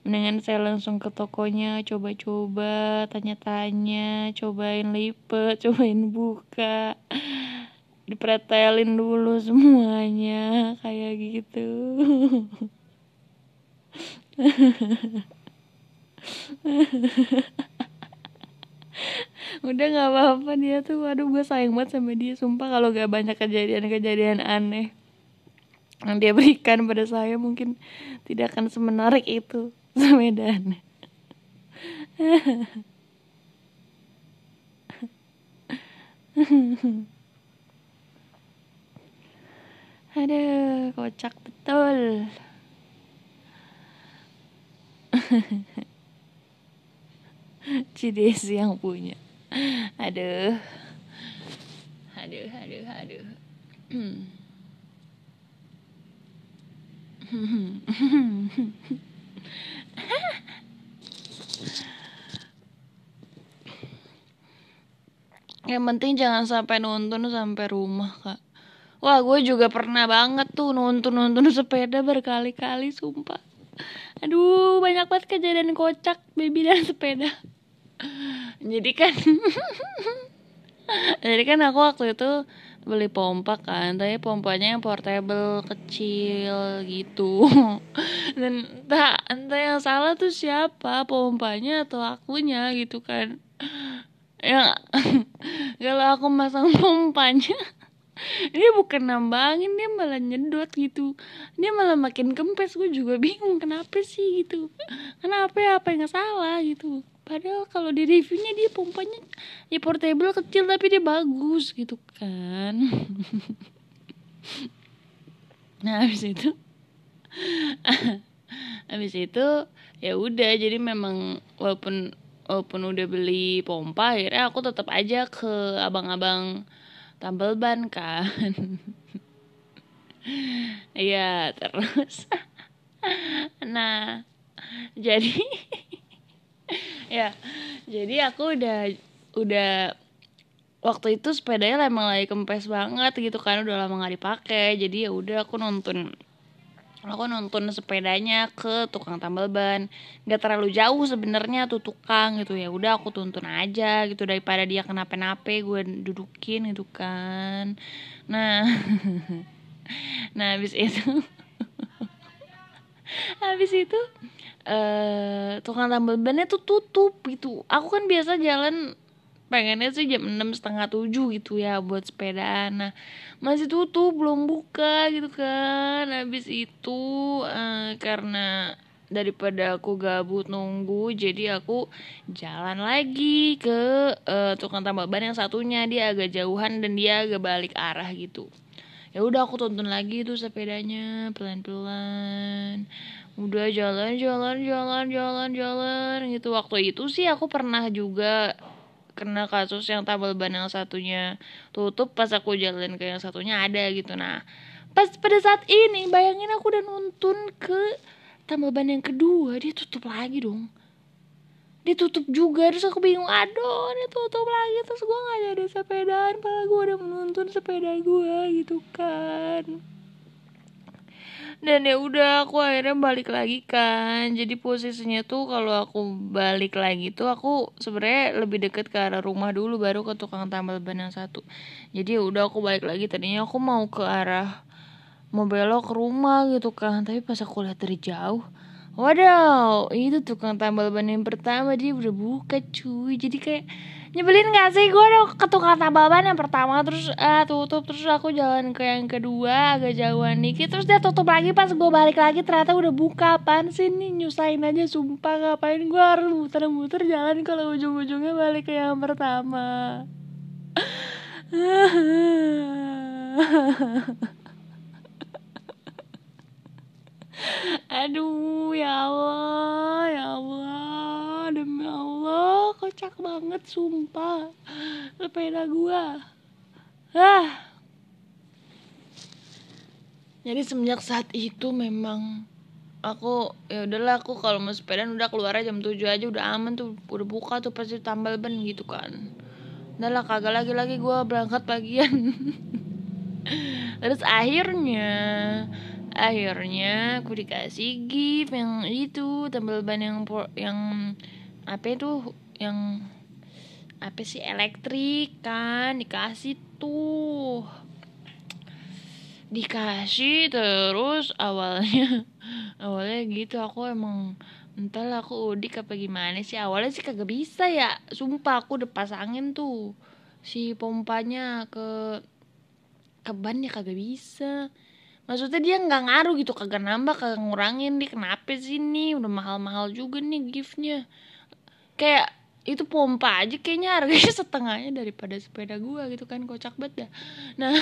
Mendingan saya langsung ke tokonya Coba-coba Tanya-tanya Cobain lipet *laughs* Cobain buka Dipretelin dulu semuanya Kayak gitu *laughs* udah nggak apa-apa dia tuh aduh gue sayang banget sama dia sumpah kalau gak banyak kejadian-kejadian aneh yang dia berikan pada saya mungkin tidak akan semenarik itu *laughs* semedan Aduh, kocak betul. *laughs* Cides yang punya aduh. Aduh aduh aduh. Yang penting jangan sampai nonton sampai rumah kak. Wah gue juga pernah banget tuh nonton nonton sepeda berkali-kali sumpah. Aduh banyak banget kejadian kocak baby dan sepeda jadi kan *laughs* jadi kan aku waktu itu beli pompa kan tapi pompanya yang portable kecil gitu. *laughs* Dan entah entah yang salah tuh siapa pompanya atau akunya gitu kan. Ya *laughs* kalau aku masang pompanya dia bukan nambangin dia malah nyedot gitu. Dia malah makin kempes gue juga bingung kenapa sih gitu. Kenapa ya apa yang salah gitu padahal kalau di reviewnya dia pompanya ya portable kecil tapi dia bagus gitu kan. *laughs* Nah habis itu *laughs* habis itu ya udah jadi memang walaupun walaupun udah beli pompa akhirnya aku tetap aja ke abang-abang tambal ban kan. *laughs* Iya terus. Nah Jadi Ya Jadi aku udah Udah Waktu itu sepedanya emang lagi kempes banget gitu kan Udah lama gak dipakai Jadi ya udah aku nonton aku nonton sepedanya ke tukang tambal ban. Nggak terlalu jauh sebenarnya tuh tukang gitu ya udah aku tuntun aja gitu daripada dia kenapa-napa gue dudukin gitu kan. Nah *laughs* nah habis itu *laughs* habis itu eh tukang tambal bannya tuh tutup gitu. Aku kan biasa jalan pengennya sih jam enam setengah tujuh gitu ya buat sepedaan. Nah masih tutup belum buka gitu kan. Habis itu uh, karena daripada aku gabut nunggu jadi aku jalan lagi ke uh, tukang tambal ban yang satunya. Dia agak jauhan dan dia agak balik arah gitu. Ya udah aku tonton lagi tuh sepedanya pelan pelan udah jalan jalan jalan jalan jalan. Gitu. Waktu itu sih aku pernah juga kena kasus yang tabel ban yang satunya tutup pas aku jalan ke yang satunya ada gitu. Nah pas pada saat ini bayangin aku udah nuntun ke tambal ban yang kedua dia tutup lagi dong. Dia tutup juga terus aku bingung aduh dia tutup lagi. Terus gue nggak jadi sepedaan padahal gue udah menuntun sepeda gue gitu kan dan ya udah aku akhirnya balik lagi kan. Jadi posisinya tuh kalau aku balik lagi tuh aku sebenarnya lebih deket ke arah rumah dulu baru ke tukang tambal ban yang satu. Jadi ya udah aku balik lagi. Tadinya aku mau ke arah mau belok ke rumah gitu kan. Tapi pas aku lihat dari jauh Waduh, itu tukang tambal ban yang pertama dia udah buka cuy. Jadi kayak nyebelin gak sih? Gue udah ke tukang tambal ban yang pertama terus uh, tutup terus aku jalan ke yang kedua agak jauhan dikit terus dia tutup lagi. Pas gue balik lagi ternyata udah buka. Apaan sih nih nyusahin aja sumpah ngapain? Gue harus muter-muter jalan kalau ujung-ujungnya balik ke yang pertama *laughs* Aduh ya Allah Ya Allah. Demi Allah Kocak banget sumpah. Sepeda gua. Ah. Jadi semenjak saat itu memang aku ya udahlah aku kalau mau sepedaan udah keluar aja jam 7 aja udah aman tuh udah buka tuh pasti tambal ban gitu kan. Udahlah kagak lagi lagi gue berangkat bagian. *laughs* Terus akhirnya akhirnya aku dikasih gift yang itu tambal ban yang yang apa itu? Yang apa sih? Elektrik kan dikasih tuh. Dikasih terus awalnya *laughs* awalnya gitu. Aku emang entahlah aku udik apa gimana sih? Awalnya sih kagak bisa ya sumpah aku udah pasangin tuh si pompanya ke ke ban ya kagak bisa maksudnya dia nggak ngaruh gitu kagak nambah kagak ngurangin. Dia kenapa sih nih? Udah mahal-mahal juga nih giftnya. Kayak itu pompa aja kayaknya harganya *laughs* setengahnya daripada sepeda gua gitu kan kocak banget dah. Nah. *laughs*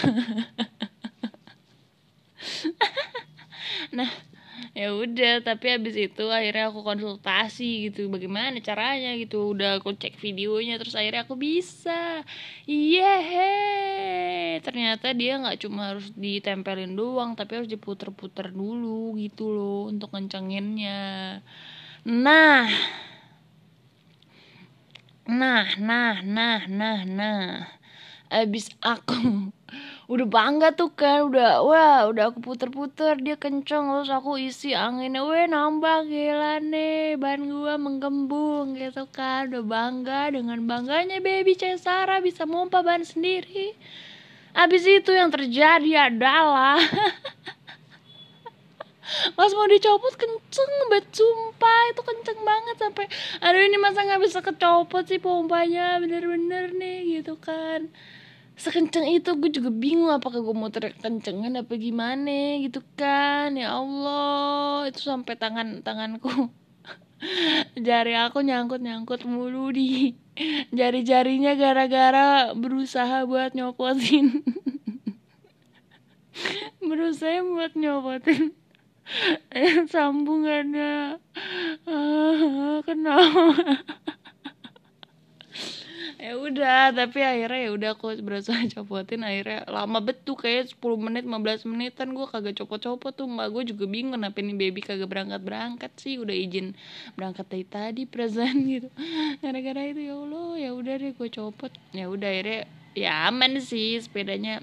Nah ya udah tapi habis itu akhirnya aku konsultasi gitu bagaimana caranya gitu. Udah aku cek videonya terus akhirnya aku bisa. Yeah ternyata dia nggak cuma harus ditempelin doang tapi harus diputer-puter dulu gitu loh untuk ngencenginnya. Nah. Nah nah nah nah nah. Abis aku udah bangga tuh kan udah wah udah aku puter-puter. Dia kenceng terus aku isi anginnya. Weh nambah gila nih. Ban gua menggembung gitu kan. Udah bangga dengan bangganya baby. Cesara bisa mompa ban sendiri. Abis itu yang terjadi adalah *laughs* Pas mau dicopot kenceng banget. Sumpah itu kenceng banget sampai aduh ini masa nggak bisa kecopot sih pompanya. Bener-bener nih gitu kan sekenceng itu gue juga bingung apakah gue mau teriak kencengan apa gimana gitu kan. Ya Allah itu sampai tangan tanganku. *laughs* Jari aku nyangkut nyangkut mulu di jari-jarinya gara-gara berusaha buat nyopotin. *laughs* Berusaha buat nyopotin. *laughs* Sambungannya. Ah, kenapa ya udah tapi akhirnya ya udah aku berusaha *laughs* copotin akhirnya lama betul kayak 10 menit 15 menitan gue kagak copot-copot tuh. Mbak gue juga bingung kenapa ini baby kagak berangkat berangkat sih? Udah izin berangkat dari tadi perasaan *laughs* gitu. Gara-gara itu ya allah ya udah deh gue copot. Ya udah akhirnya ya aman sih sepedanya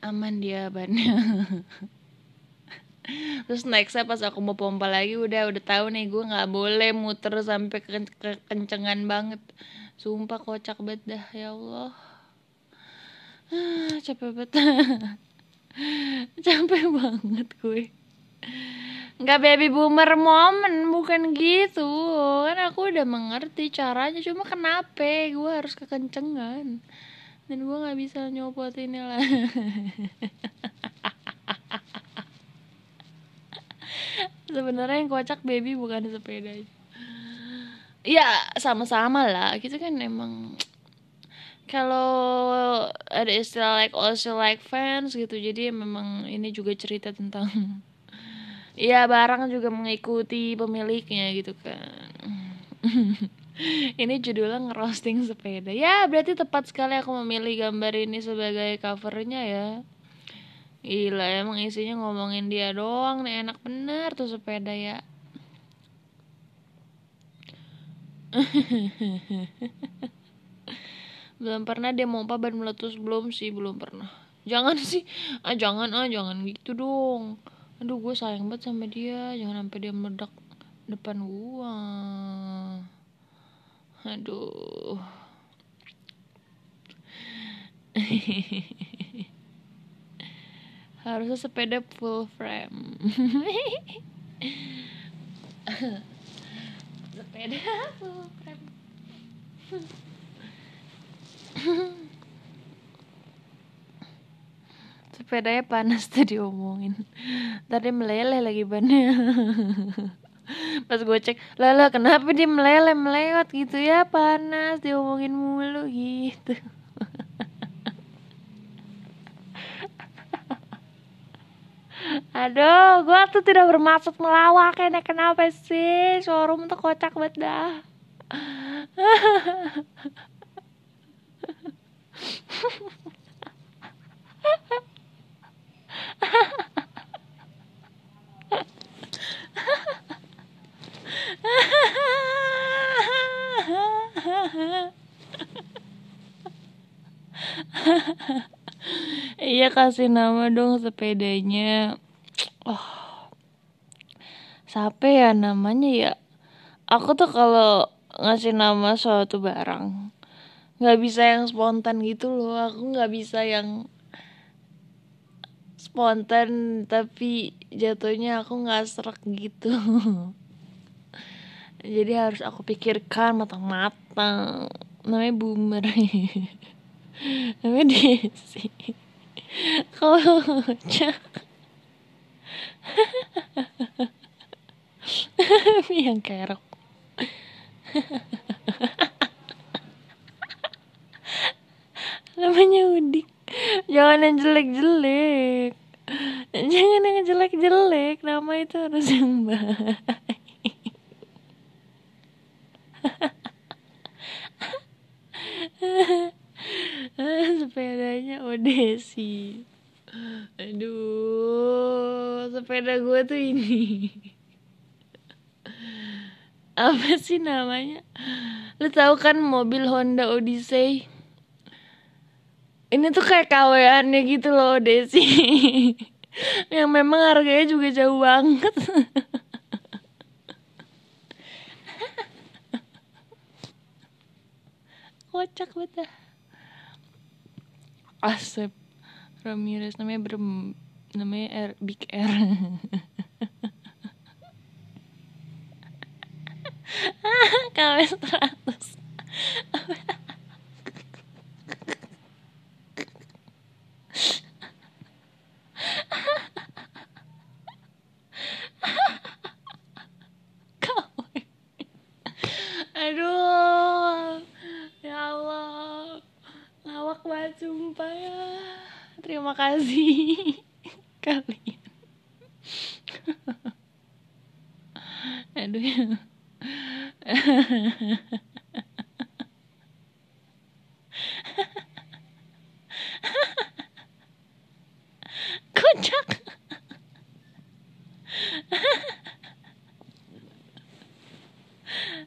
aman dia bannya *laughs* terus nextnya pas aku mau pompa lagi udah udah tahu nih gue nggak boleh muter sampai ke, ke kencengan banget. Sumpah kocak banget dah ya Allah. Ah, *sighs* capek banget. *laughs* Capek banget gue. Nggak baby boomer moment bukan gitu. Kan aku udah mengerti caranya cuma kenapa gue harus kekencengan dan gue nggak bisa nyopot ini lah *laughs* sebenarnya yang kocak baby bukan sepeda. Ya sama-sama lah. Gitu kan emang. Kalau ada istilah like also like fans gitu jadi memang ini juga cerita tentang *laughs* ya barang juga mengikuti pemiliknya gitu kan. *laughs* Ini judulnya ngerosting sepeda. Ya berarti tepat sekali aku memilih gambar ini sebagai covernya ya Gila emang isinya ngomongin dia doang nih enak bener tuh sepeda ya. *laughs* Belum pernah dia mau ban meletus? Belum sih belum pernah. Jangan sih. Ah jangan ah jangan gitu dong. Aduh gue sayang banget sama dia. Jangan sampai dia meledak depan gua. Aduh *laughs* harusnya sepeda full frame. Sepeda full frame. Sepedanya panas tuh diomongin. Tadi meleleh lagi bannya. Pas gue cek lala kenapa dia meleleh melewat gitu ya? Panas diomongin mulu gitu Aduh, gue tuh tidak bermaksud melawak ini kenapa sih? Showroom tuh kocak banget dah. iya kasih nama dong sepedanya oh. Siapa ya namanya ya? Aku tuh kalau ngasih nama suatu barang nggak bisa yang spontan gitu loh. Aku nggak bisa yang spontan tapi jatuhnya aku nggak serak gitu. *laughs* Jadi harus aku pikirkan matang-matang. Namanya boomer. *laughs* Namanya Desi. *laughs* Kocak *laughs* yang kerok. *laughs* Namanya udik. Jangan yang jelek-jelek. Jangan yang jelek-jelek. Nama itu harus yang baik. *laughs* Sepedanya Odesi aduh sepeda gue tuh ini. Apa sih namanya? Lu tahu kan mobil Honda Odyssey? Ini tuh kayak kaweannya gitu loh Desi. Yang memang harganya juga jauh banget. Kocak banget Asep Ramirez namanya Brem namanya R Big R. *laughs* KW 100 *laughs* Aduh, ya Allah, lawak banget sumpah ya terima kasih *laughs* kalian. *laughs* Aduh. *laughs* Kocak.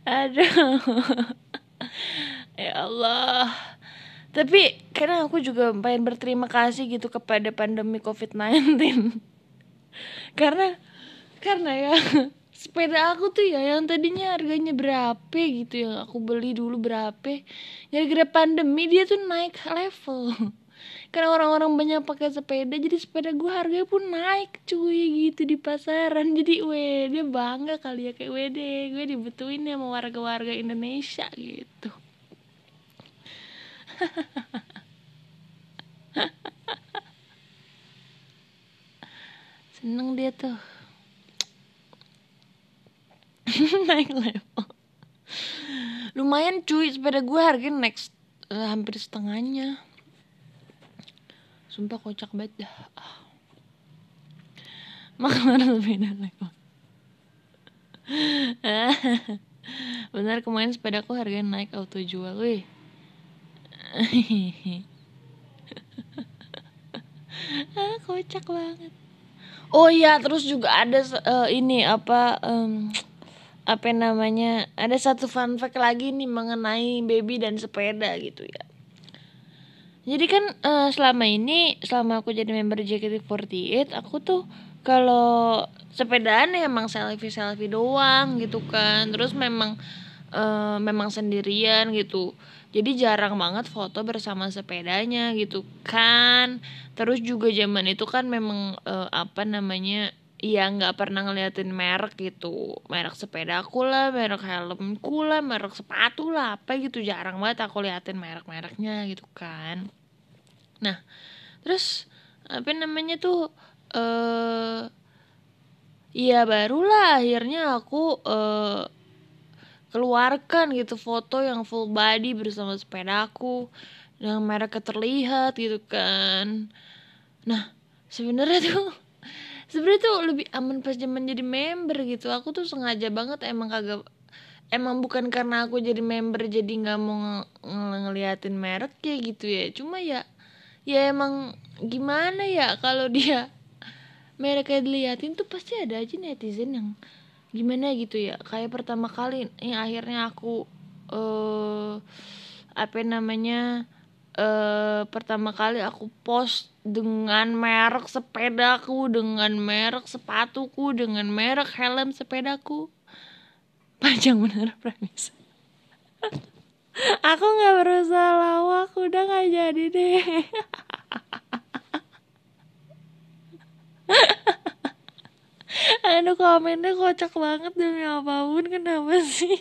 Aduh. Ya Allah tapi karena aku juga pengen berterima kasih gitu kepada pandemi COVID-19 *laughs* karena karena ya *laughs* sepeda aku tuh ya yang tadinya harganya berapa gitu yang aku beli dulu berapa gara-gara pandemi dia tuh naik level. *laughs* Karena orang-orang banyak pakai sepeda jadi sepeda gue harganya pun naik cuy gitu di pasaran. Jadi weh dia bangga kali ya kayak wede gue dibutuhin ya sama warga-warga Indonesia gitu *laughs* seneng dia tuh. *laughs* Naik level. Lumayan cuy sepeda gue harganya next uh, hampir setengahnya. Sumpah kocak banget dah. *laughs* Makanya sepeda level benar kemarin sepedaku harganya naik auto jual wih *laughs* ah, kocak banget. Oh iya terus juga ada uh, ini apa um, apa namanya ada satu fun fact lagi nih mengenai baby dan sepeda gitu ya. Jadi kan uh, selama ini selama aku jadi member JKT48 aku tuh kalau sepedaan ya emang selfie selfie doang gitu kan. Terus memang uh, memang sendirian gitu. Jadi jarang banget foto bersama sepedanya gitu kan. Terus juga zaman itu kan memang uh, apa namanya ya nggak pernah ngeliatin merek gitu. Merek sepedaku lah merek helmku lah merek sepatu lah apa gitu. Jarang banget aku liatin merek-mereknya gitu kan. Nah terus apa namanya tuh eh uh, ya barulah akhirnya aku uh, keluarkan gitu foto yang full body bersama sepedaku yang mereka terlihat gitu kan. Nah sebenarnya *laughs* tuh sebenarnya tuh lebih aman pas zaman jadi member gitu. Aku tuh sengaja banget emang kagak emang bukan karena aku jadi member jadi nggak mau ng ng ngeliatin merek ya gitu ya. Cuma ya ya emang gimana ya kalau *laughs* dia mereknya diliatin tuh pasti ada aja netizen yang gimana gitu ya kayak pertama kali ini akhirnya aku uh, apa namanya uh, pertama kali aku post dengan merek sepedaku dengan merek sepatuku dengan merek helm sepedaku. Panjang bener premis. Aku nggak berusaha lawak udah nggak jadi deh *laughs* aduh komennya kocak banget demi apa pun kenapa sih?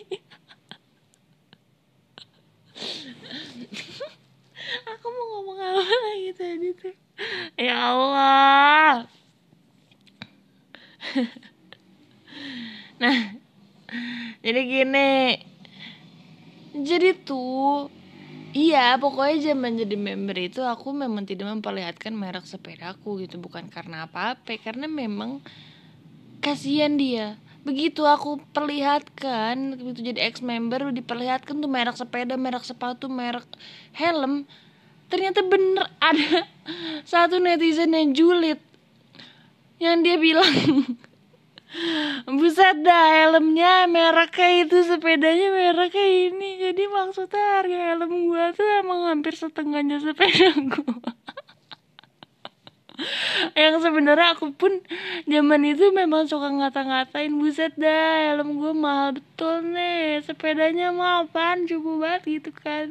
Aku mau ngomong apa lagi tadi tuh? Ya Allah. Nah jadi gini. Jadi tuh Iya, pokoknya zaman jadi member itu aku memang tidak memperlihatkan merek sepedaku gitu, bukan karena apa-apa, karena memang kasihan dia. Begitu aku perlihatkan begitu jadi ex member diperlihatkan tuh merek sepeda merek sepatu merek helm ternyata bener ada *laughs* satu netizen yang julid. Yang dia bilang *laughs* Buset dah helmnya mereknya itu sepedanya mereknya ini. Jadi maksudnya harga helm gua tuh emang hampir setengahnya sepeda gua *laughs* *laughs* yang sebenarnya aku pun zaman itu memang suka ngata-ngatain buset dah helm gue mahal betul nih sepedanya mah apaan coba banget gitu kan.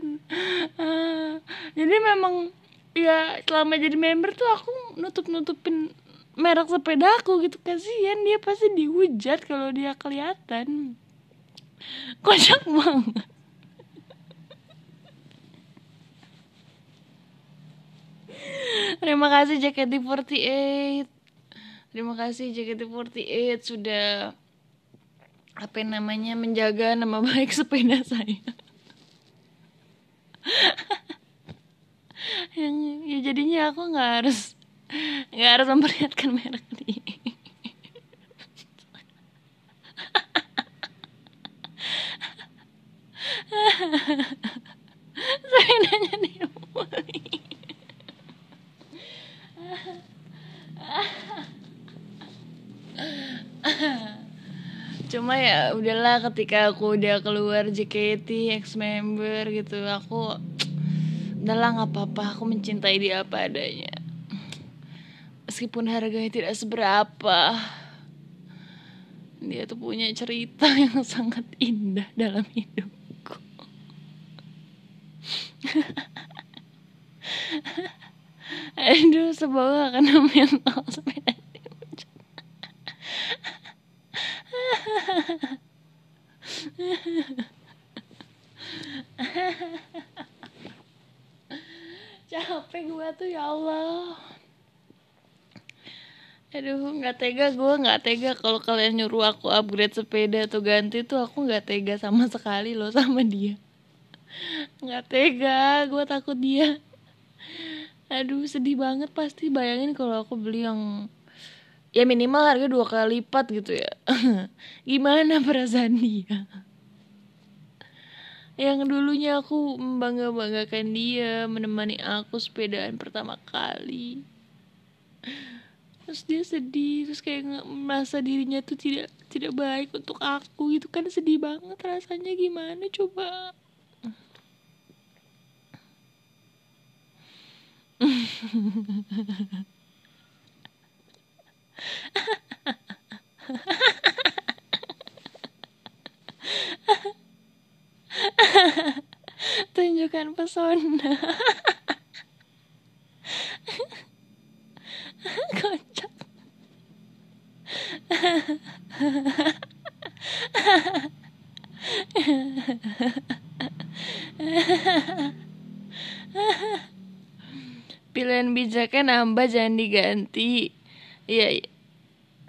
*laughs* Jadi memang ya selama jadi member tuh aku nutup nutupin merek sepeda aku gitu kasihan dia pasti dihujat kalau dia kelihatan. *laughs* Kocak banget *laughs* Terima kasih JKT48 Terima kasih JKT48 sudah apa namanya menjaga nama *laughs* baik sepeda saya. *laughs* yang ya jadinya aku nggak harus nggak harus memperlihatkan merek dia saya nanya dia *laughs* cuma ya udahlah ketika aku udah keluar JKT ex member gitu aku udahlah nggak apa-apa aku mencintai dia apa adanya. Meskipun harganya tidak seberapa dia tuh punya cerita *laughs* yang sangat indah dalam hidupku *laughs* aduh semoga akan mental sepeda capek gue tuh ya Allah. Aduh nggak tega gue nggak tega kalau kalian nyuruh aku upgrade sepeda atau ganti tuh aku nggak tega sama sekali loh sama dia. Nggak tega gue takut dia aduh sedih banget pasti. Bayangin kalau aku beli yang ya minimal harga dua kali lipat gitu ya. *laughs* Gimana perasaan dia? Yang dulunya aku membangga banggakan dia menemani aku sepedaan pertama kali. Terus dia sedih terus kayak merasa dirinya tuh tidak tidak baik untuk aku gitu. Kan sedih banget rasanya. Gimana coba Tunjukkan pesona. Kocak. Pilihan bijaknya nambah jangan diganti. Iya, iya.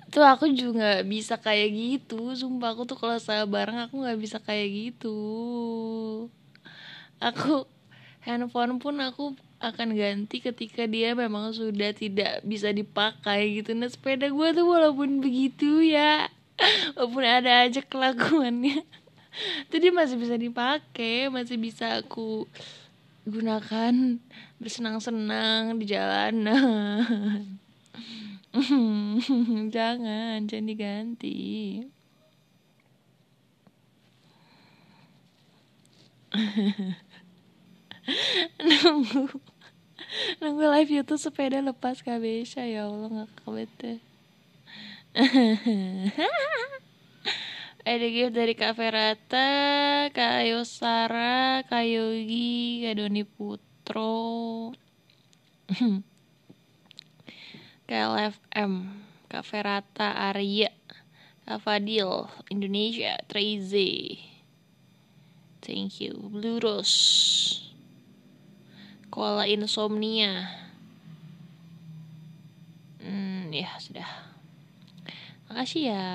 Tuh aku juga bisa kayak gitu. Sumpah aku tuh kalau saya bareng aku nggak bisa kayak gitu. Aku handphone pun aku akan ganti ketika dia memang sudah tidak bisa dipakai gitu. Nah sepeda gue tuh walaupun begitu ya *laughs* walaupun ada aja kelakuannya. *laughs* Dia masih bisa dipakai masih bisa aku gunakan bersenang-senang di jalanan *laughs* jangan jangan diganti. *laughs* Nunggu nunggu live YouTube sepeda lepas kabesha ya Allah nggak bete *laughs* ada gift dari Kak Ferata, Kak Yosara, Kak Yogi, Kak Doni Putro KLFM *clears throat* Kak Ferata Arya Kak Fadil Indonesia Trazy Thank you. Blue Rose. Koala Insomnia. Hmm ya sudah. Makasih ya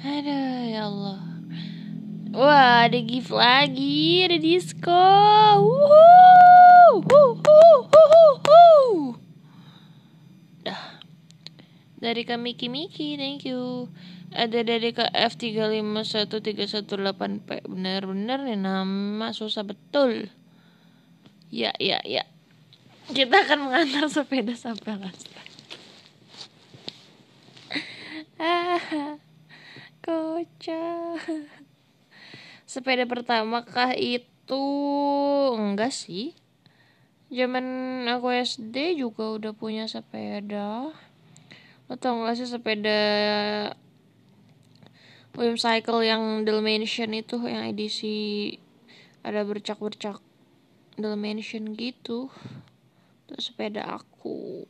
Aduh ya Allah Wah ada gift lagi Ada disco Dah. Dari kami Kimiki, thank you. Ada dari ke F351318P. Benar-benar nih nama susah betul. Ya, ya, ya. Kita akan mengantar sepeda sampai Alaska. *laughs* Ah, kocak. *laughs* Sepeda pertama kah itu? Enggak sih zaman aku SD juga udah punya sepeda lo tau gak sih sepeda William Cycle yang Dalmatian itu yang edisi ada bercak-bercak Dalmatian gitu terus sepeda aku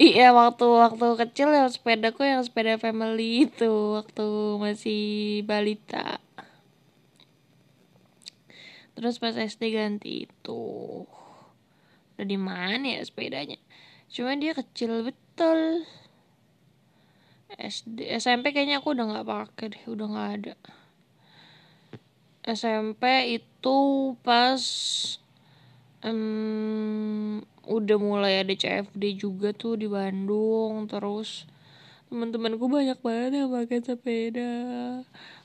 Iya waktu waktu kecil ya sepedaku yang sepeda family itu waktu masih balita. Terus pas SD ganti itu. Udah di mana ya sepedanya? Cuma dia kecil betul. SD SMP kayaknya aku udah nggak pakai deh udah nggak ada. SMP itu pas um, udah mulai ada CFD juga tuh di Bandung terus teman-temanku banyak banget yang pakai sepeda.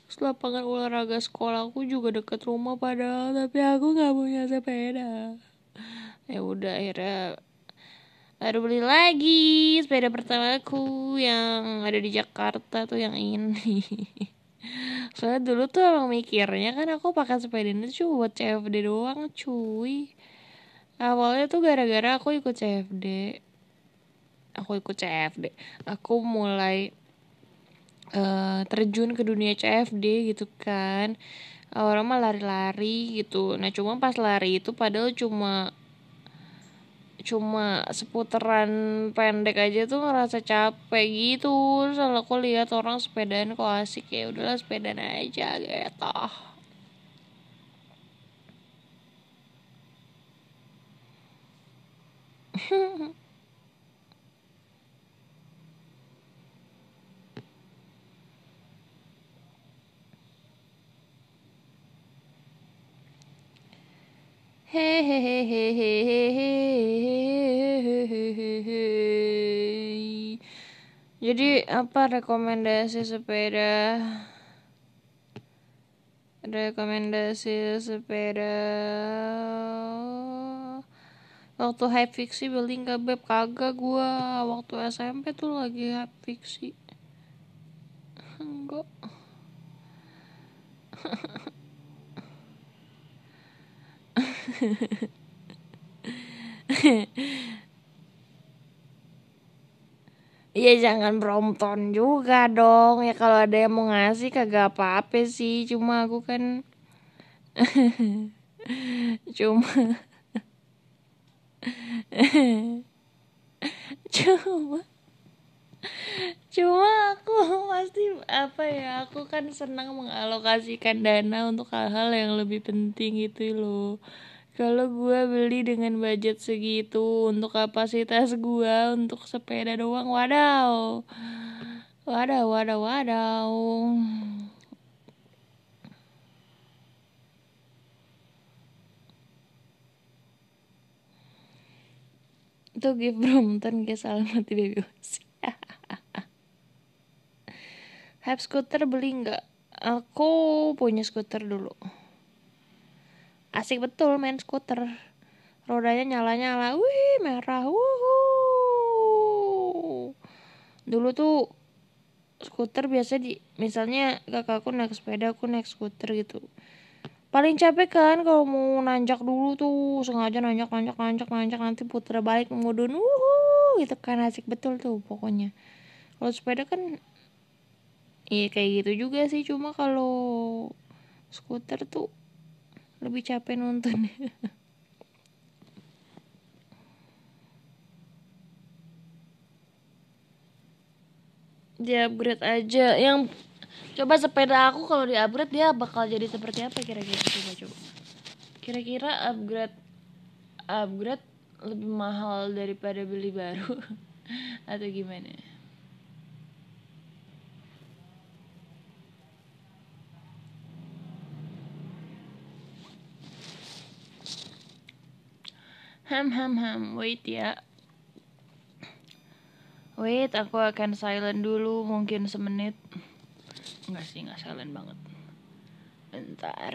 Terus lapangan olahraga sekolahku juga deket rumah padahal tapi aku nggak punya sepeda. Ya udah akhirnya baru beli lagi sepeda pertama aku yang ada di Jakarta tuh yang ini. *laughs* Soalnya dulu tuh emang mikirnya kan aku pakai sepeda ini cuma buat CFD doang cuy awalnya tuh gara-gara aku ikut CFD aku ikut CFD aku mulai uh, terjun ke dunia CFD gitu kan. Orang mah lari-lari gitu. Nah cuma pas lari itu padahal cuma cuma seputaran pendek aja tuh ngerasa capek gitu. Terus aku lihat orang sepedaan kok asik. Ya udahlah sepedaan aja gitu Jadi apa rekomendasi sepeda? Rekomendasi sepeda Waktu hype fiksi beli nggak beb? Kagak gua. Waktu SMP tuh lagi hype fiksi. Enggak. Iya jangan Brompton juga dong. Ya kalau ada yang mau ngasih kagak apa-apa sih. Cuma aku kan *laughs* cuma *laughs* cuma cuma aku pasti apa ya aku kan senang mengalokasikan dana untuk hal-hal yang lebih penting gitu loh. Kalau gue beli dengan budget segitu untuk kapasitas gue untuk sepeda doang wadaw. Wadaw wadaw wadaw itu gift Brompton guys alamat baby *laughs* Hype scooter beli nggak? Aku punya scooter dulu. Asik betul main skuter rodanya nyala-nyala. Wih merah. Wuhu. Dulu tuh skuter biasa di misalnya kakakku naik sepeda aku naik skuter gitu paling capek kan kalau mau nanjak dulu tuh sengaja nanjak nanjak nanjak nanjak nanti putar balik ngudun wuhu gitu kan asik betul tuh pokoknya. Kalau sepeda kan iya kayak gitu juga sih cuma kalau skuter tuh lebih capek nonton. Dia *laughs* upgrade aja. Yang coba sepeda aku kalau di upgrade dia bakal jadi seperti apa kira-kira coba coba kira-kira upgrade upgrade lebih mahal daripada beli baru *laughs* atau gimana Ham ham ham, wait ya. Wait, aku akan silent dulu mungkin semenit. Enggak sih, enggak silent banget. Bentar.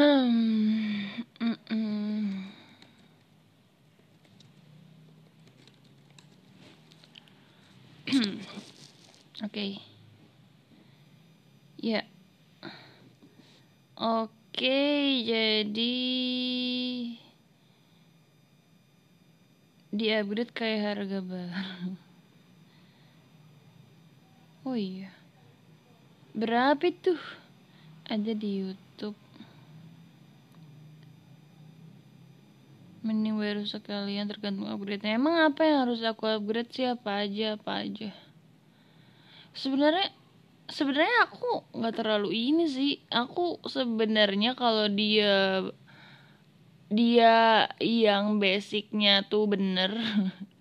Hmm. Mm -mm. *coughs* Oke. Okay. Ya. Oke, okay, jadi di upgrade kayak harga baru. Oh iya. berapa tuh ada di YouTube baru sekalian tergantung upgrade emang apa yang harus aku upgrade sih? Apa aja apa aja. Sebenarnya sebenarnya aku nggak terlalu ini sih. Aku sebenarnya kalau dia dia yang basicnya tuh bener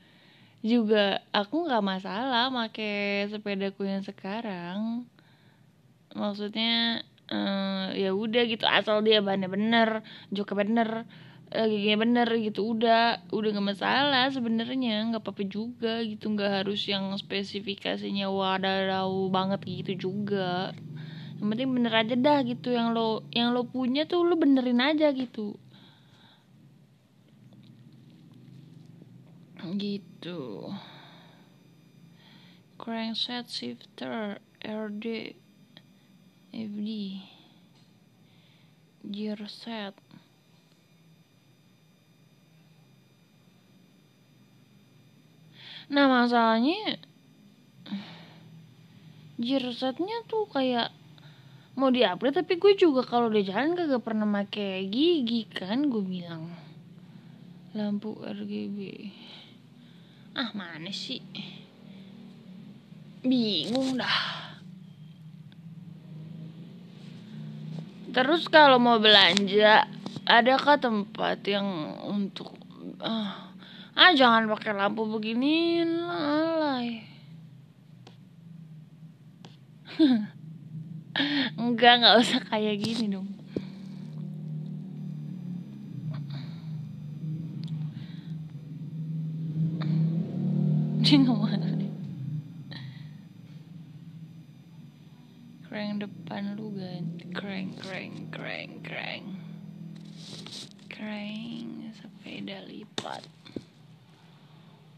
*laughs* juga aku nggak masalah make sepedaku yang sekarang. Maksudnya uh, ya udah gitu. Asal dia bannya bener juga bener lagi bener gitu. Udah udah gak masalah sebenarnya. Nggak apa-apa juga gitu. Nggak harus yang spesifikasinya wadaw banget gitu juga. Yang penting bener aja dah gitu. Yang lo yang lo punya tuh lo benerin aja gitu. Gitu. Crankset shifter RD FD gear set nah masalahnya jersatnya tuh kayak mau diupgrade tapi gue juga kalau di jalan kagak pernah make gigi kan gue bilang. Lampu RGB ah mana sih? Bingung dah. Terus kalau mau belanja adakah tempat yang untuk ah ah jangan pakai lampu begini. Alay *laughs* enggak nggak usah kayak gini dong. *laughs* Dia crank depan lu ganti crank crank crank crank crank sepeda lipat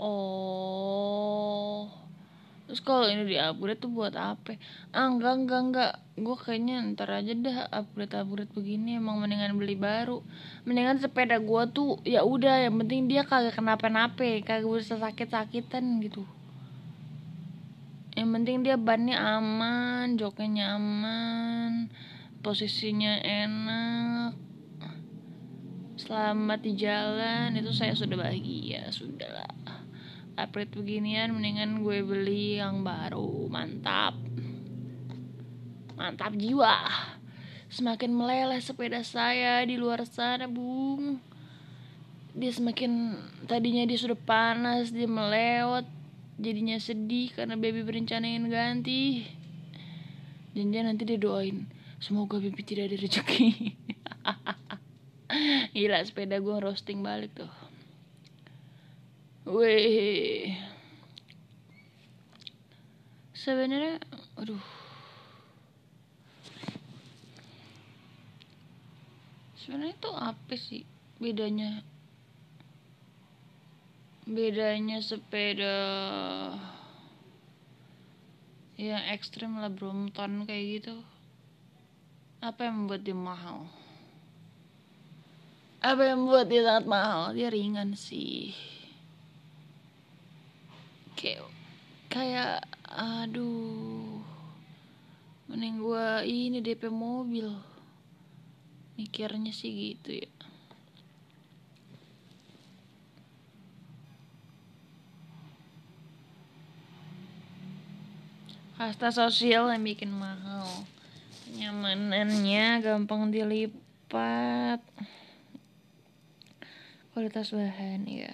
oh. Terus kalau ini di upgrade tuh buat apa? Ah enggak enggak enggak. Gue kayaknya ntar aja dah upgrade upgrade begini. Emang mendingan beli baru. Mendingan sepeda gue tuh ya udah. Yang penting dia kagak kenapa-napa kagak bisa sakit-sakitan gitu. Yang penting dia bannya aman joknya aman posisinya enak. Selamat di jalan. Itu saya sudah bahagia. Sudahlah upgrade beginian mendingan gue beli yang baru. Mantap. Mantap jiwa. Semakin meleleh sepeda saya di luar sana bung. Dia semakin tadinya dia sudah panas dia melewat. Jadinya sedih karena baby berencana ingin ganti. Janjian nanti dia doain semoga baby tidak ada rezeki. *laughs* Gila sepeda gue roasting balik tuh Wih. Sebenarnya aduh. Sebenarnya itu apa sih bedanya? Bedanya sepeda yang ekstrim lah Brompton kayak gitu. Apa yang membuat dia mahal? Apa yang membuat dia sangat mahal? Dia ringan sih kayak kayak aduh mending gua ini DP mobil. Mikirnya sih gitu ya. Kasta sosial yang bikin mahal. Nyamanannya gampang dilipat. Kualitas bahan ya.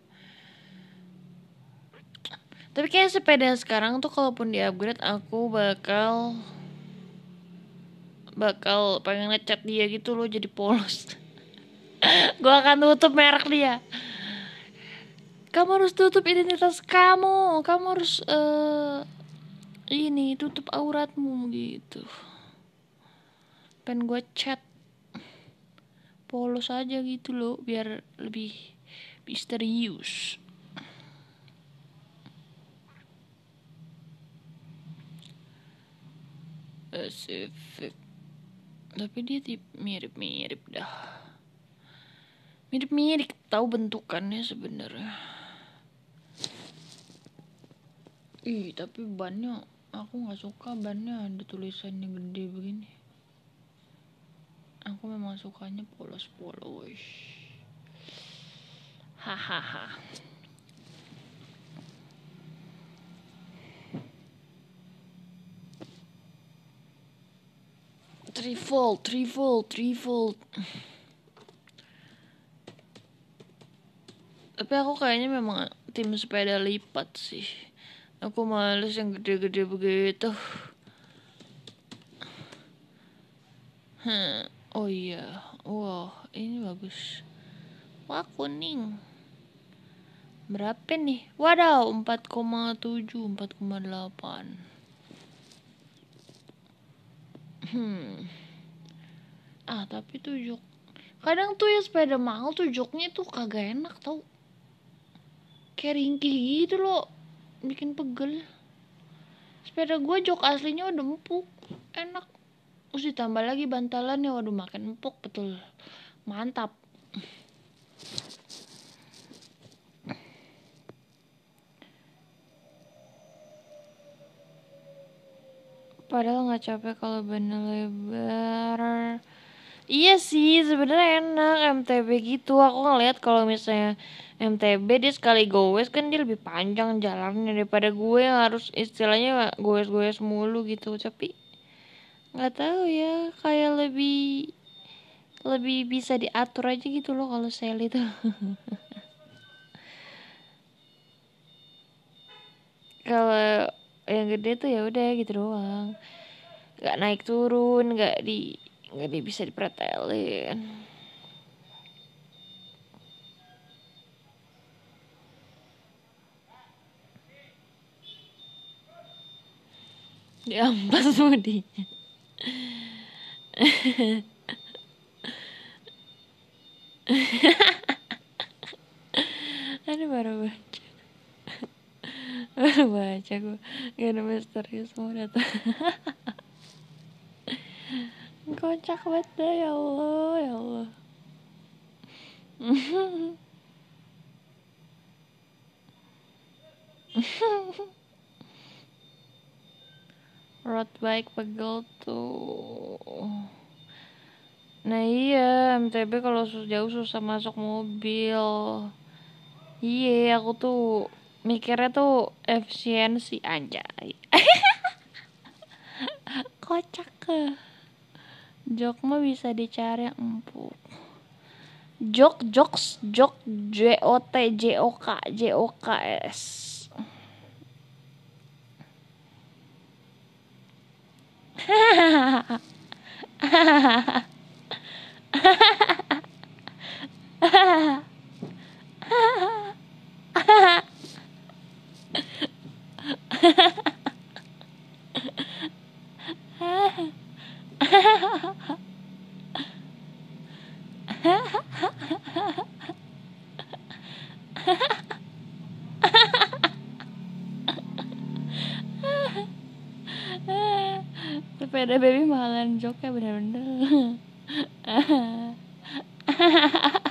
tapi kayak sepeda sekarang tuh kalaupun di upgrade aku bakal bakal pengen ngecat dia gitu loh jadi polos. *laughs* Gue akan tutup merek dia. Kamu harus tutup identitas kamu. Kamu harus uh, ini tutup auratmu gitu. Pengen gue chat polos aja gitu loh biar lebih misterius Pacific tapi dia tip mirip-mirip dah. Mirip-mirip tahu bentukannya sebenarnya. Ih tapi bannya aku nggak suka bannya ada tulisannya gede begini. Aku memang sukanya polos-polos. Hahaha trifold trifold trifold. Tapi aku kayaknya memang tim sepeda lipat sih. Aku males yang gede-gede begitu. Hmm. oh iya. Wow ini bagus. Wah kuning. Berapa nih? Wadaw 4,7 4,8 hmm ah tapi tuh jok. Kadang tuh ya sepeda mahal tuh joknya tuh kagak enak tau. Kayak ringkih gitu loh bikin pegel. Sepeda gue jok aslinya udah empuk enak. Terus ditambah lagi bantalannya waduh makin empuk betul. Mantap. Padahal nggak capek kalau bener lebar. Iya sih, sebenarnya enak MTB gitu. Aku ngeliat kalau misalnya MTB dia sekali goes kan dia lebih panjang jalannya daripada gue yang harus istilahnya goes-goes mulu gitu. Tapi nggak tahu ya, kayak lebih lebih bisa diatur aja gitu loh kalau sel itu. *laughs* kalau yang gede tuh ya udah gitu doang nggak naik turun nggak di nggak bisa dipretelin. Diampas mudinya Aduh baru baca. Baru baca gue gak ada misterius semua datang kocak banget dah ya Allah ya Allah. *laughs* Road bike pegel tuh. Nah iya MTB kalau jauh susah masuk mobil. Iya aku tuh mikirnya tuh efisiensi anjay. *laughs* Kocak ke jok mah bisa dicari empuk jok joks jok j o t j o k j o k s. hahaha *laughs* sepeda baby mahalan joknya bener-bener *laughs*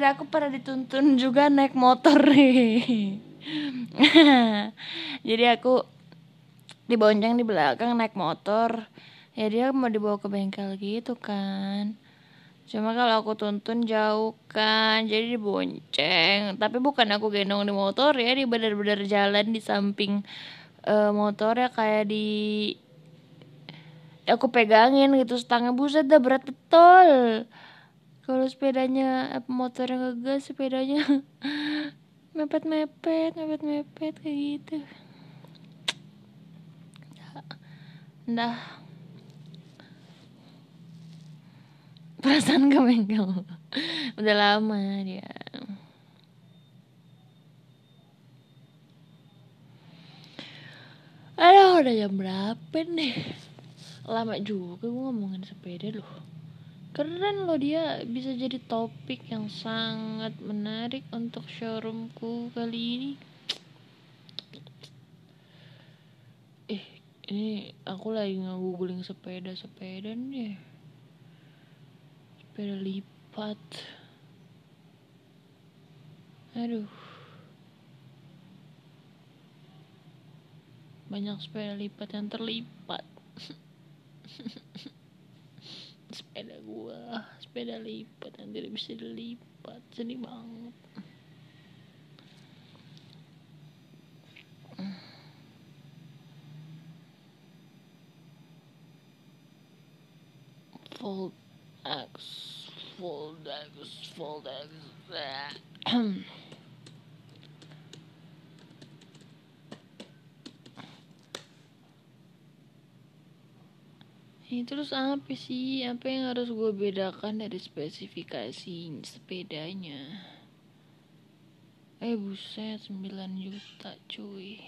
sepeda aku pernah dituntun juga naik motor *laughs* jadi aku dibonceng di belakang naik motor. Ya dia mau dibawa ke bengkel gitu kan. Cuma kalau aku tuntun jauh kan jadi dibonceng tapi bukan aku gendong di motor ya di bener-bener jalan di samping uh, motor ya kayak di aku pegangin gitu setangnya. Buset dah berat betul kalau sepedanya motornya ngegas sepedanya *laughs* mepet mepet mepet mepet kayak gitu. Dah perasaan ke udah lama dia. Aduh udah jam berapa nih? Lama juga gue ngomongin sepeda loh Keren loh dia bisa jadi topik yang sangat menarik untuk showroomku kali ini. Eh ini aku lagi nge-googling sepeda-sepeda nih sepeda lipat. Aduh. Banyak sepeda lipat yang terlipat *laughs* sepeda gua sepeda lipat yang tidak bisa dilipat sedih banget fold X, fold X, fold X. *clears throat* Ini terus apa sih? Apa yang harus gue bedakan dari spesifikasi sepedanya? Eh buset 9 juta cuy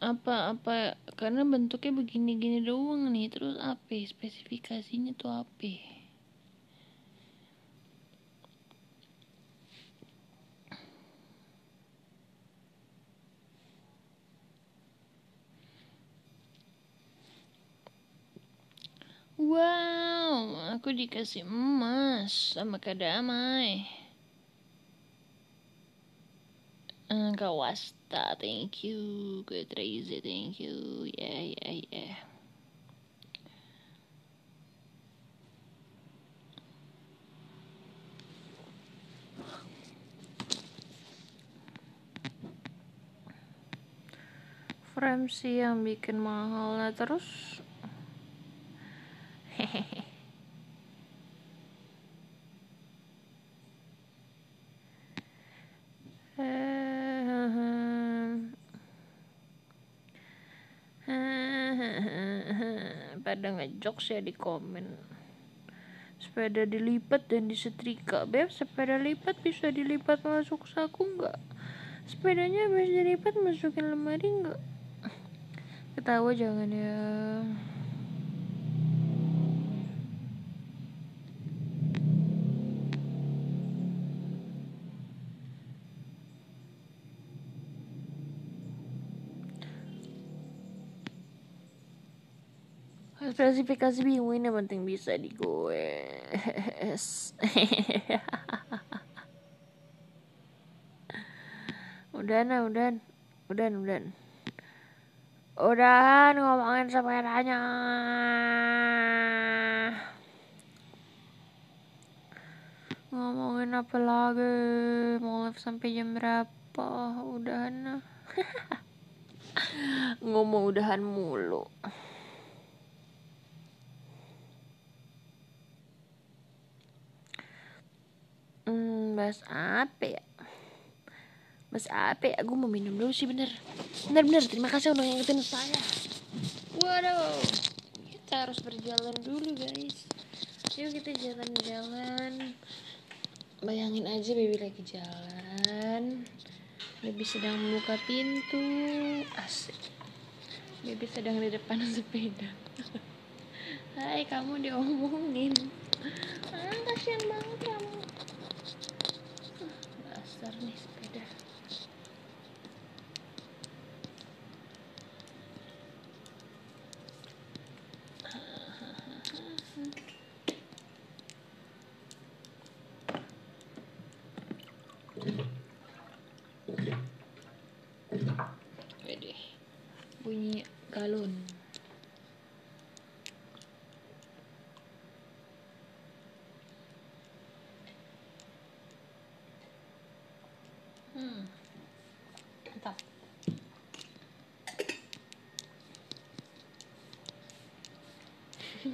apa apa karena bentuknya begini-gini doang nih terus apa spesifikasinya tuh apa Wow, aku dikasih emas sama Kak Damai. Kak Wasta, thank you. Good Raise, thank you. Yeah, yeah, yeah. Frame sih yang bikin mahal nah terus hehehe *laughs* pada ngejokes ya di komen. Sepeda dilipat dan disetrika beb. Sepeda lipat bisa dilipat masuk saku nggak? Sepedanya bisa dilipat masukin lemari nggak? Ketawa jangan ya spesifikasi bingung ini penting bisa di gue *laughs* udah nah udah udah udah udahan ngomongin sepedanya ngomongin apa lagi? Mau live sampai jam berapa? Udahan nah *laughs* ngomong udahan mulu hmm, bahas apa ya? Bahas apa ya? Gue mau minum dulu sih bener. Bener bener. Terima kasih udah ngingetin saya. Waduh. Kita harus berjalan dulu guys. Yuk kita jalan-jalan. Bayangin aja baby lagi jalan. Baby sedang membuka pintu. Asik. Baby sedang di depan *laughs* sepeda. Hai kamu diomongin. Ah kasihan banget kamu darles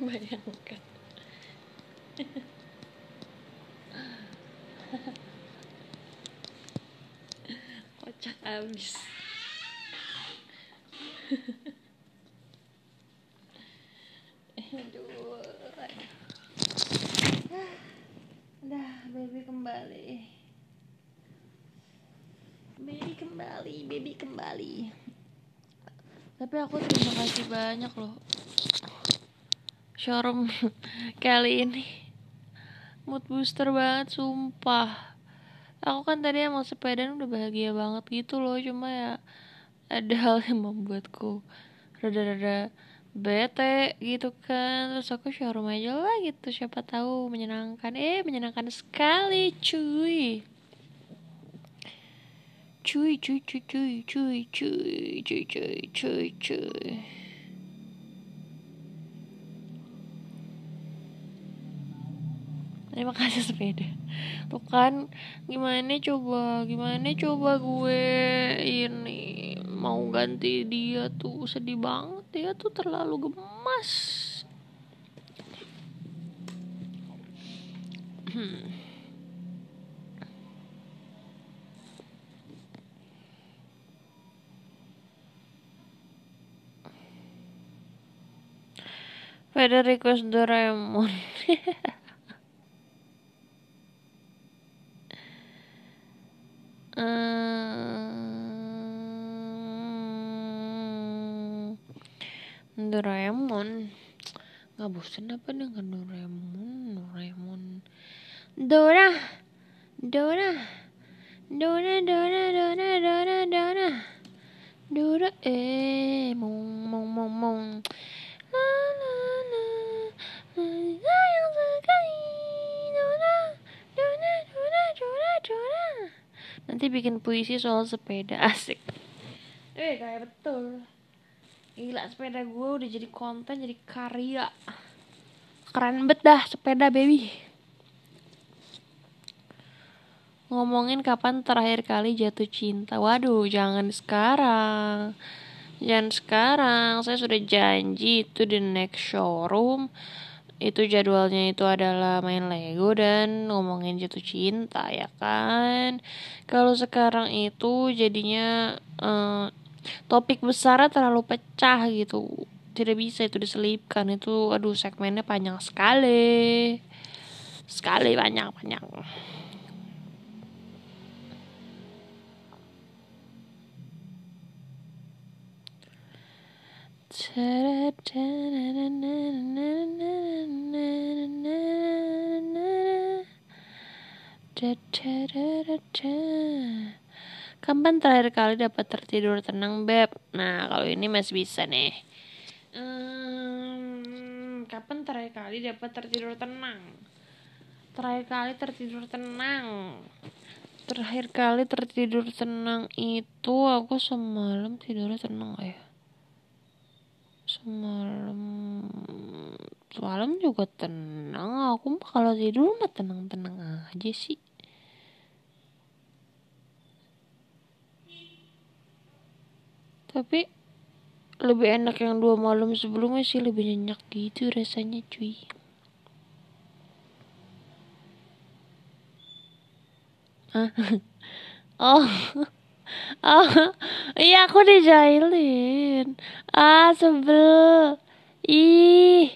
bayangkan. Kocak abis. Aduh. Dah baby kembali. Baby kembali baby kembali. Tapi aku terima kasih banyak loh showroom *laughs* kali ini. Mood booster banget sumpah. Aku kan tadi emang sepeda udah bahagia banget gitu loh cuma ya ada *laughs* hal yang membuatku rada-rada bete gitu kan. Terus aku showroom aja lah gitu siapa tahu menyenangkan. Eh menyenangkan sekali cuy cuy. Cuy cuy cuy cuy cuy cuy cuy cuy cuy terima kasih sepeda tuh kan gimana coba gimana coba gue ini mau ganti dia tuh sedih banget dia tuh terlalu gemas hmm. *clears throat* Federico Doraemon *laughs* Hmm, Doraemon. Nggak bosan apa dengan Doraemon? Doraemon. Dora. Dora. Dora Dora Dora Dora Dora. Dora eh mong mong mong mong la sayang sekali Dora Dora Dora Dora Dora nanti bikin puisi soal sepeda *laughs* asik. Eh kayak betul. Gila sepeda gue udah jadi konten jadi karya. Keren bet dah sepeda baby. Ngomongin kapan terakhir kali jatuh cinta. Waduh jangan sekarang. Jangan sekarang saya sudah janji itu di next showroom itu jadwalnya itu adalah main Lego dan ngomongin jatuh cinta ya kan? Kalau sekarang itu jadinya uh, topik besarnya terlalu pecah gitu. Tidak bisa itu diselipkan. Itu aduh segmennya panjang sekali. Sekali banyak Kapan terakhir kali dapat tertidur tenang, Beb? Nah, kalau ini masih bisa nih. Hmm, kapan terakhir kali dapat tertidur tenang? Terakhir kali tertidur tenang. Terakhir kali tertidur tenang itu aku semalam tidurnya tenang ya semalam semalam juga tenang. Aku kalau tidur mah tenang-tenang aja sih. Tapi lebih enak yang dua malam sebelumnya sih lebih nyenyak gitu rasanya cuy. *laughs* Oh oh iya aku dijailin. Ah sebel. Ih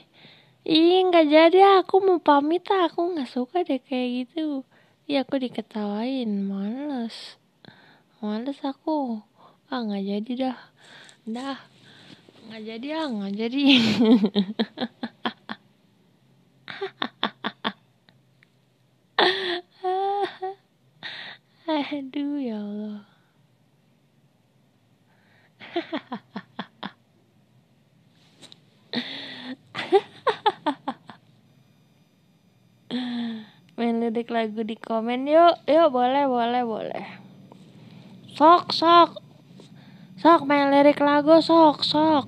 ih nggak jadi. Aku mau pamit aku nggak suka deh kayak gitu. Iya aku diketawain. Males. Males aku. Ah nggak jadi dah. Dah. Nggak jadi ah nggak jadi. *laughs* Aduh ya Allah main lirik lagu di komen. Yuk yuk boleh boleh boleh. Sok sok. Sok main lirik lagu sok sok.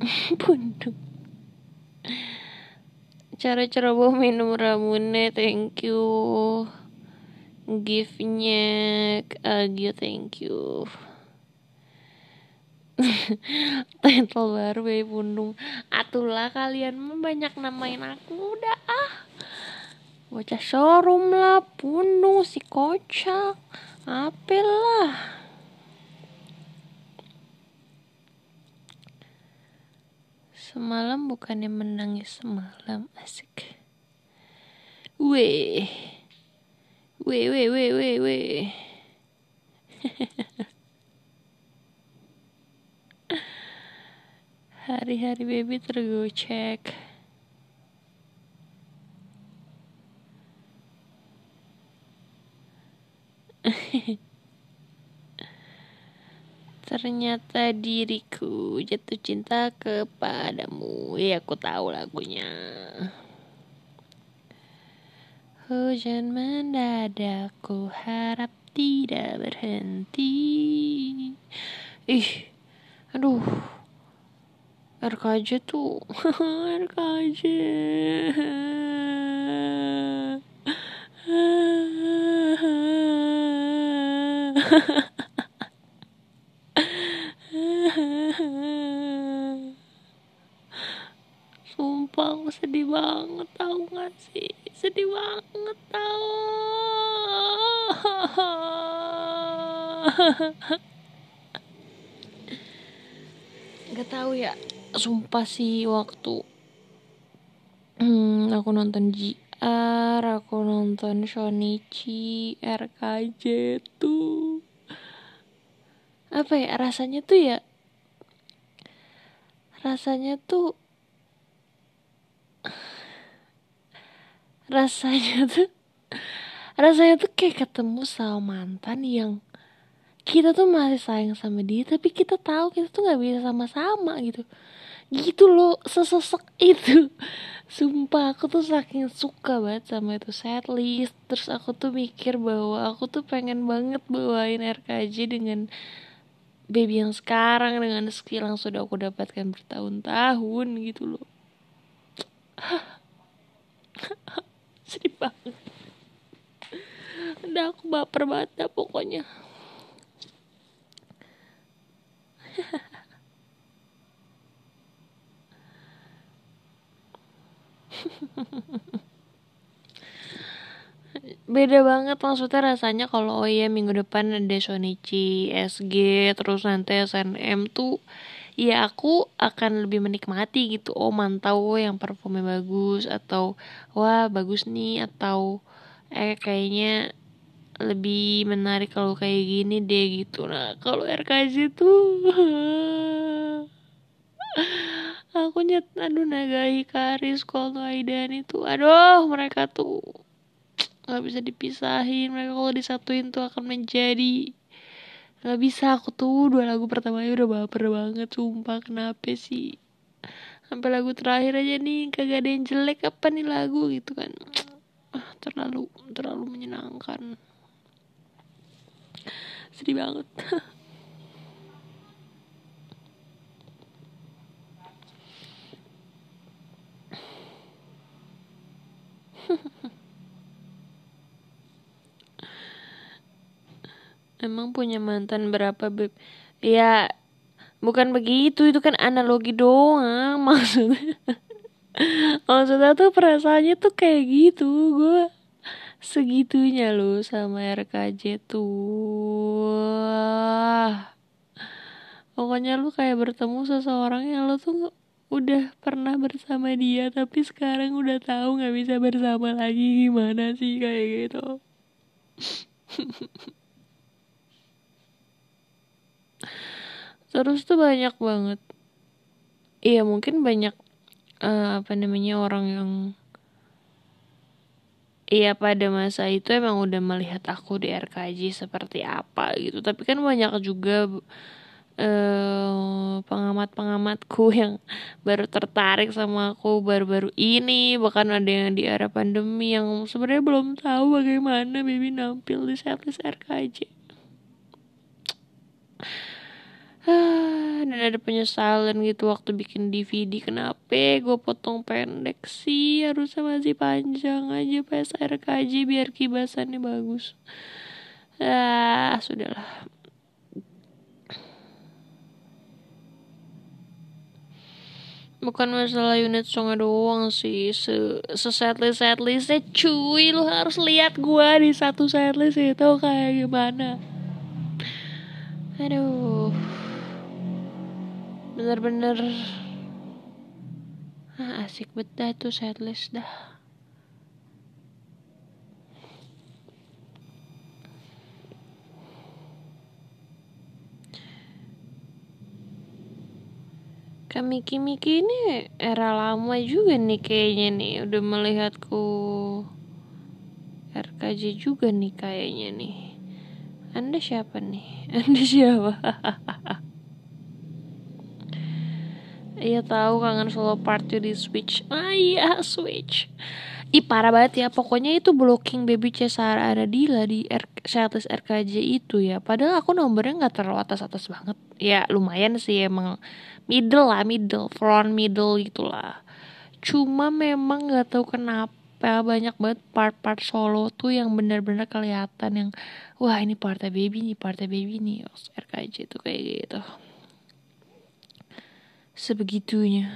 *laughs* Bundu cara ceroboh minum ramune thank you. Giftnya Agio, thank you. *laughs* Title baru ya Pundung. Atulah kalian banyak namain aku udah ah. Bocah showroom lah, Pundung si kocak. Apel lah. Semalam bukannya menangis semalam asik. Weh. Weh. *laughs* Hari-hari baby tergocek. *laughs* Ternyata diriku jatuh cinta kepadamu. Ya aku tahu lagunya. Hujan mendadak ku harap tidak berhenti. Ih, aduh. RKJ tuh. *laughs* RKJ. *laughs* Sumpah sedih banget tau gak sih Sedih banget tau Gak tau ya. Sumpah sih waktu hmm, Aku nonton JR Aku nonton Shonichi RKJ tuh. Apa ya rasanya tuh ya Rasanya tuh rasanya tuh rasanya tuh kayak ketemu sama mantan yang kita tuh masih sayang sama dia tapi kita tahu kita tuh nggak bisa sama-sama gitu. Gitu loh sesosok itu. *laughs* Sumpah aku tuh saking suka banget sama itu setlist terus aku tuh mikir bahwa aku tuh pengen banget bawain RKJ dengan baby yang sekarang dengan skill yang sudah aku dapatkan bertahun-tahun gitu loh *laughs* sedih banget. Udah aku baper banget dah pokoknya. Beda banget maksudnya rasanya kalau oh iya minggu depan ada Shonichi, SG, terus nanti SNM tuh ya aku akan lebih menikmati gitu. Oh mantau yang parfumnya bagus atau wah bagus nih atau eh kayaknya lebih menarik kalau kayak gini deh gitu. Nah kalau RKZ tuh *laughs* aku nyet aduh naga Hikaris kalau Aidan itu aduh mereka tuh *tsk* nggak bisa dipisahin. Mereka kalau disatuin tuh akan menjadi Gak bisa aku tuh dua lagu pertamanya udah baper banget sumpah kenapa sih? Sampai lagu terakhir aja nih kagak ada yang jelek apa nih lagu gitu kan? Ah, terlalu terlalu menyenangkan. Sedih banget *laughs* Emang punya mantan berapa beb? Ya bukan begitu itu kan analogi doang *laughs* maksudnya. maksudnya tuh perasaannya tuh kayak gitu gue segitunya loh sama RKJ tuh. Pokoknya lu kayak bertemu seseorang yang lo tuh udah pernah bersama dia tapi sekarang udah tahu nggak bisa bersama lagi gimana sih kayak gitu. *laughs* terus tuh banyak banget. Iya mungkin banyak uh, apa namanya orang yang Iya pada masa itu emang udah melihat aku di RKJ seperti apa gitu. Tapi kan banyak juga uh, pengamat-pengamatku *laughs* yang baru tertarik sama aku baru-baru ini. Bahkan ada yang di era pandemi yang sebenarnya belum tahu bagaimana Baby nampil di setlist RKJ *sighs* dan ada penyesalan gitu waktu bikin DVD kenapa gue potong pendek sih? Harusnya masih panjang aja pas RKJ biar kibasannya bagus. Ah sudahlah. Bukan masalah unit songnya doang sih. Se, se setlist setlistnya cuy. Lu harus lihat gua di satu setlist itu kayak gimana. Aduh bener-bener ah, asik betul tuh setlist dah. Miki Miki ini era lama juga nih kayaknya nih udah melihatku RKJ juga nih kayaknya nih. Anda siapa nih? *laughs* Anda siapa *laughs* Iya tahu kangen solo party di Switch. Ah iya Switch. Ih parah banget ya. Pokoknya itu blocking baby Cesara ada di R setlist RKJ itu ya. Padahal aku nomornya nggak terlalu atas atas banget. Ya lumayan sih emang. Middle lah middle. Front middle gitulah cuma memang nggak tahu kenapa banyak banget part-part solo tuh yang benar-benar kelihatan yang wah ini partai baby nih partai baby nih. RKJ tuh kayak gitu sebegitunya.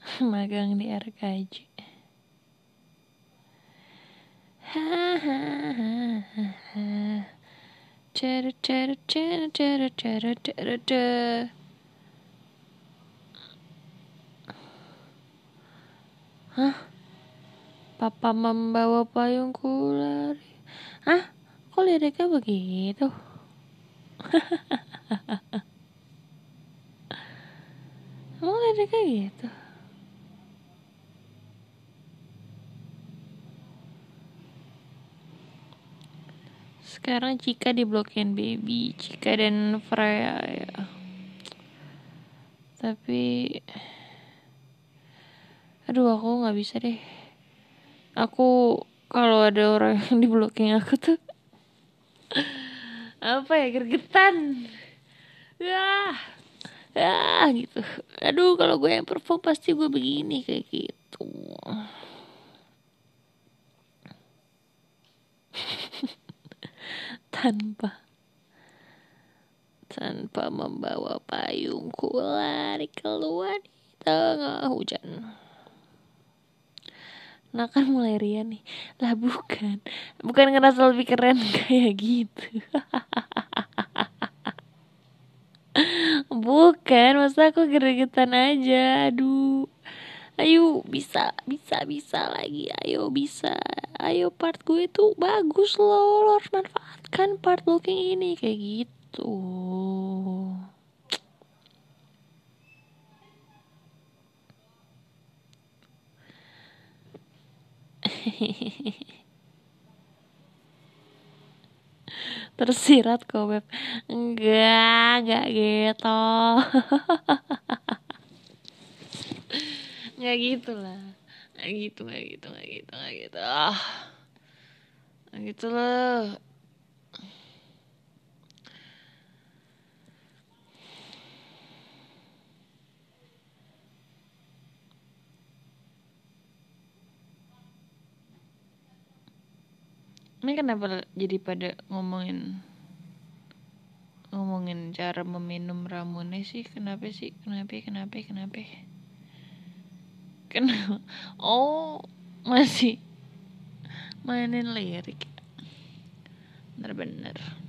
*laughs* Magang di RKJ cara cara cara cara cara cara Hah? Papa membawa payungku lari. Hah? Kok liriknya begitu? *laughs* Emang liriknya gitu? sekarang Cika diblokin baby Cika dan Freya ya tapi aduh aku nggak bisa deh. Aku kalau ada orang *laughs* yang diblokin aku tuh *laughs* apa ya gergetan. Ya ya gitu. Aduh kalau gue yang perform pasti gue begini kayak gitu. *laughs* Tanpa tanpa membawa payungku lari keluar di tengah hujan. Nah kan mulai ria nih. Lah bukan. Bukan ngerasa lebih keren *laughs* kayak gitu. Bukan Masa aku geregetan aja. Aduh. Ayo bisa bisa bisa lagi. Ayo bisa. Ayo part gue itu bagus loh. Lo harus manfaatkan part looking ini kayak gitu *laughs* tersirat kok beb. Enggak enggak gitu. *laughs* Nggak gitu lah. Nggak gitu nggak gitu nggak gitu nggak gitu. Ah. Gitu ini kenapa jadi pada ngomongin ngomongin cara meminum ramuannya sih? Kenapa sih? Kenapa kenapa kenapa? Kenapa? *laughs* Oh masih mainin lirik. Bener-bener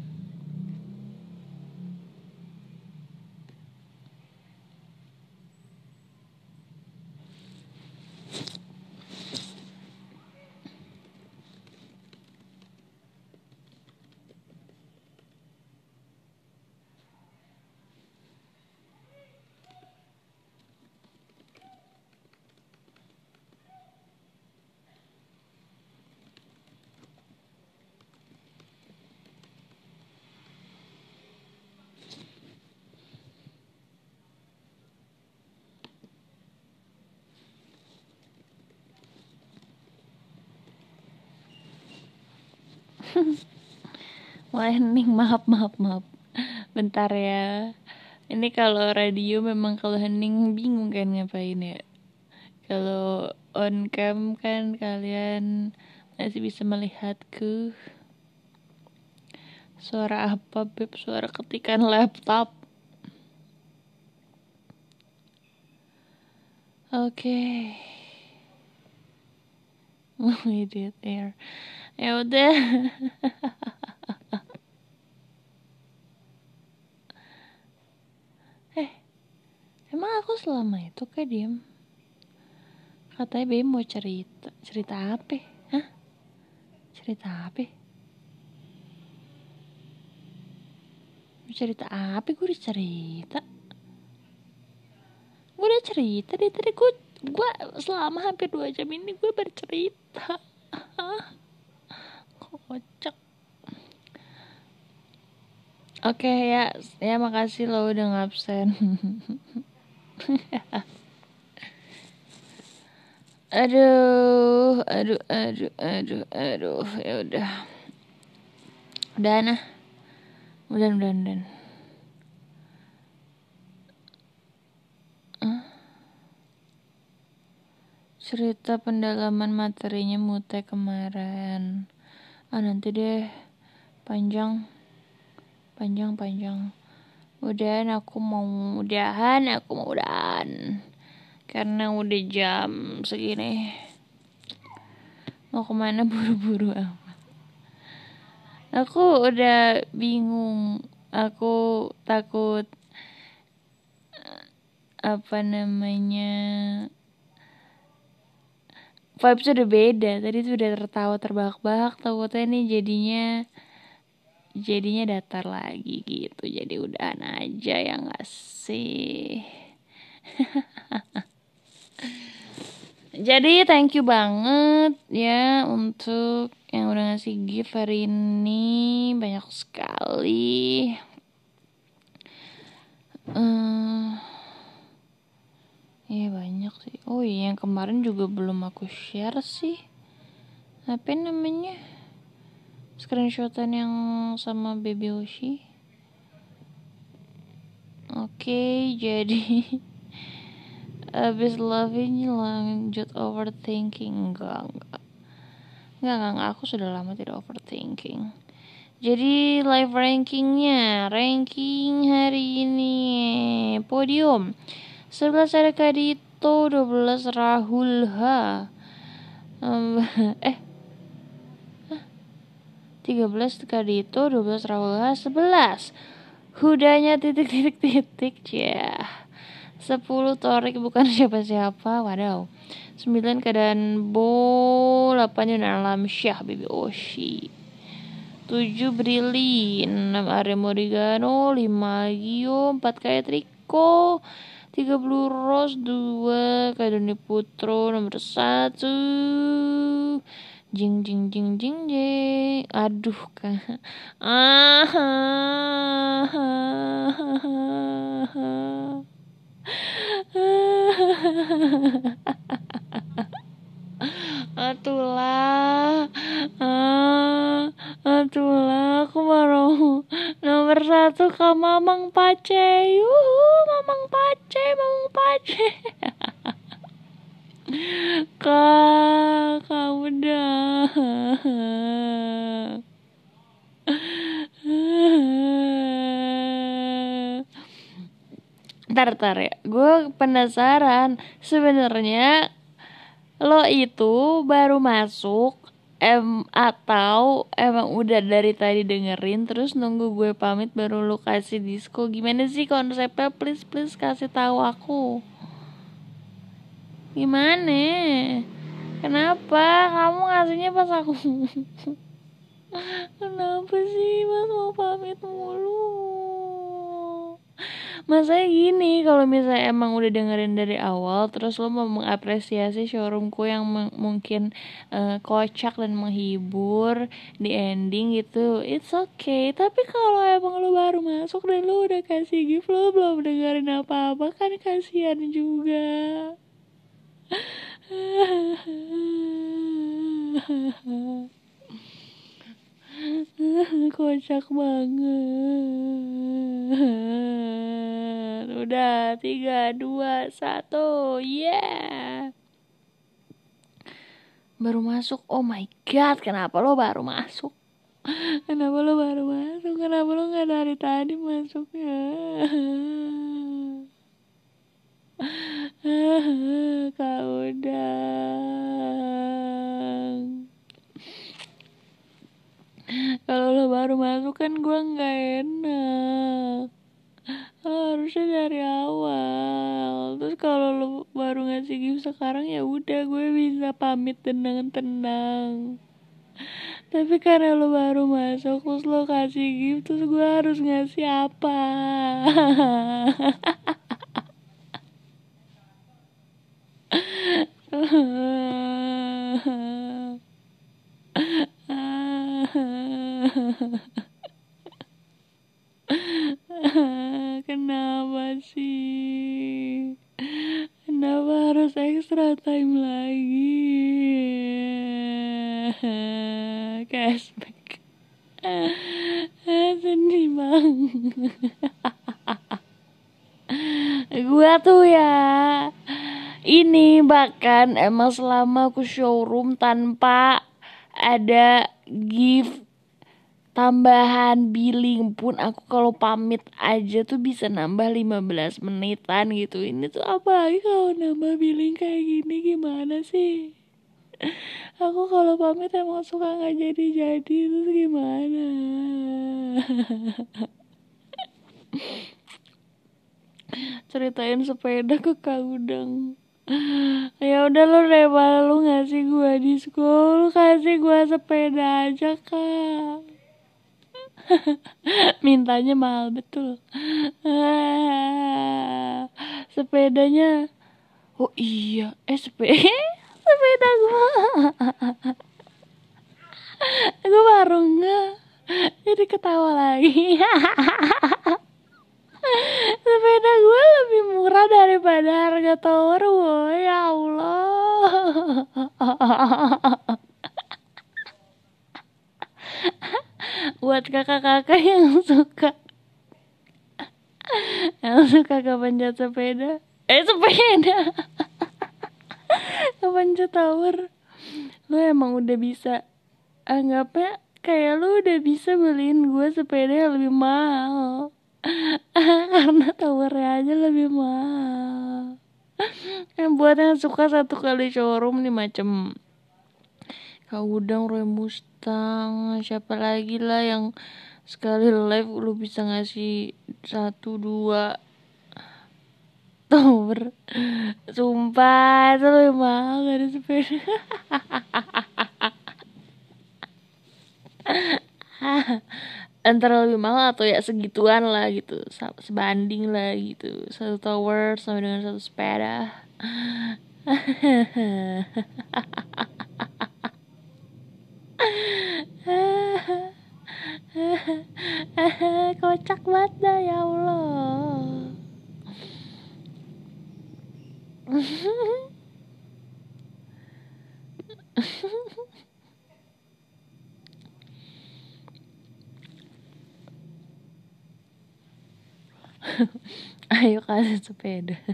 mulai hening maaf maaf maaf. Bentar ya. Ini kalau radio memang kalau hening bingung kan ngapain ya? Kalau on cam kan kalian masih bisa melihatku. Suara apa beb? Suara ketikan laptop. Oke. Okay. we did there ya udah *laughs* emang aku selama itu kayak diem. Katanya Bayi mau cerita cerita apa? Hah? Cerita apa? Cerita apa? Gue udah cerita. Gue udah cerita deh. Tadi gue gue selama hampir dua jam ini gue bercerita. *laughs* Kocak. Oke okay, ya, ya makasih lo udah ngabsen. *laughs* aduh aduh aduh aduh aduh. Ya udah. Udah nah udah udah udah. Cerita pendalaman materinya mute kemarin. Ah nanti deh. Panjang. Panjang panjang udahan aku mau udahan aku mau udahan karena udah jam segini. Mau ke mana buru-buru amat aku udah bingung. Aku takut apa namanya vibes udah beda. Tadi tuh udah tertawa terbahak-bahak takutnya nih jadinya jadinya datar lagi gitu jadi udahan aja ya nggak sih *laughs* Jadi thank you banget ya untuk yang udah ngasih gift hari ini banyak sekali. Uh, ya banyak sih. Oh iya yang kemarin juga belum aku share sih. Apa namanya? Screenshotan yang sama Baby Oshi. Oke, okay, jadi *laughs* abis loving lanjut overthinking. Enggak enggak enggak enggak, enggak. aku sudah lama tidak overthinking. Jadi live rankingnya ranking hari ini podium. 11 ada Kadito 12 Rahul H. Um, *laughs* eh 13 Kadito 12 Rahul H 11 Hudanya titik titik titik ya yeah. 10 Torik bukan siapa-siapa Wadaw. 9 keadaan Bo 8 Yunan Alam Syah Bibi Oshi. 7 Brili 6 Arya Morigano 5 Gio 4 Kaya Triko 30 Rose 2 Kadoni Putro nomor 1 jing jing jing jing jing aduh kan ah, *laughs* ah, ah, ah, ah. Atulah, ah, atulah, aku baru nomor satu ke Mamang Pace, yuhu, Mamang Pace, Mamang Pace. *laughs* Kak, kamu dah. ntar ntar ya. Gue penasaran. Sebenarnya lo itu baru masuk em atau emang udah dari tadi dengerin terus nunggu gue pamit baru lo kasih disco gimana sih konsepnya? Please please kasih tahu aku gimana? Kenapa? Kamu ngasihnya pas aku. *laughs* Kenapa sih mas? Mau pamit mulu. Masanya gini kalau misalnya emang udah dengerin dari awal terus lo mau mengapresiasi showroomku yang mungkin uh, kocak dan menghibur di ending gitu it's okay. Tapi kalau emang lo baru masuk dan lo udah kasih gift lo belum dengerin apa-apa kan kasihan juga *laughs* kocak banget. Udah tiga dua satu yeah. Baru masuk. Oh my god kenapa lo baru masuk? Kenapa lo baru masuk? Kenapa lo nggak dari tadi masuknya *laughs* kak udang. Kalau lo baru masuk kan gue nggak enak. Harusnya dari awal. Terus kalau lo baru ngasih gift sekarang ya udah gue bisa pamit dengan tenang tapi karena lo baru masuk terus lo kasih gift terus gue harus ngasih apa *laughs* Kenapa sih? Kenapa harus extra time lagi? Cashback. Sedih banget. Gua tuh ya ini bahkan emang selama aku showroom tanpa ada gift tambahan billing pun aku kalau pamit aja tuh bisa nambah 15 menitan gitu. Ini tuh apa lagi kalau nambah billing kayak gini? Gimana sih? Aku kalau pamit emang suka nggak jadi jadi terus gimana? *laughs* Ceritain sepeda ke kak udang ya udah lo daripada lu ngasih gua diskon lu kasih gua sepeda aja kak. *laughs* Mintanya mahal betul. *laughs* Sepedanya oh iya eh sepeda *laughs* sepeda gua. Gua baru nggak jadi ketawa lagi sepeda gue lebih murah daripada harga tower woy ya Allah. Buat kakak-kakak yang suka yang suka kepencet sepeda. Eh sepeda. Kepencet tower lu emang udah bisa. Anggapnya kayak lu udah bisa beliin gue sepeda yang lebih mahal *laughs* karena towernya aja lebih mahal. Yang buat yang suka satu kali showroom nih macem Kak Udang, Roy Mustang, siapa lagi lah yang sekali live lu bisa ngasih satu dua tower. Sumpah itu lebih mahal dari sepeda *laughs* antara lebih mahal atau ya segituan lah gitu. Sebanding lah gitu. Satu tower sama dengan satu sepeda. *laughs* Kocak banget dah ya Allah *laughs* ayo kasih sepeda. *laughs*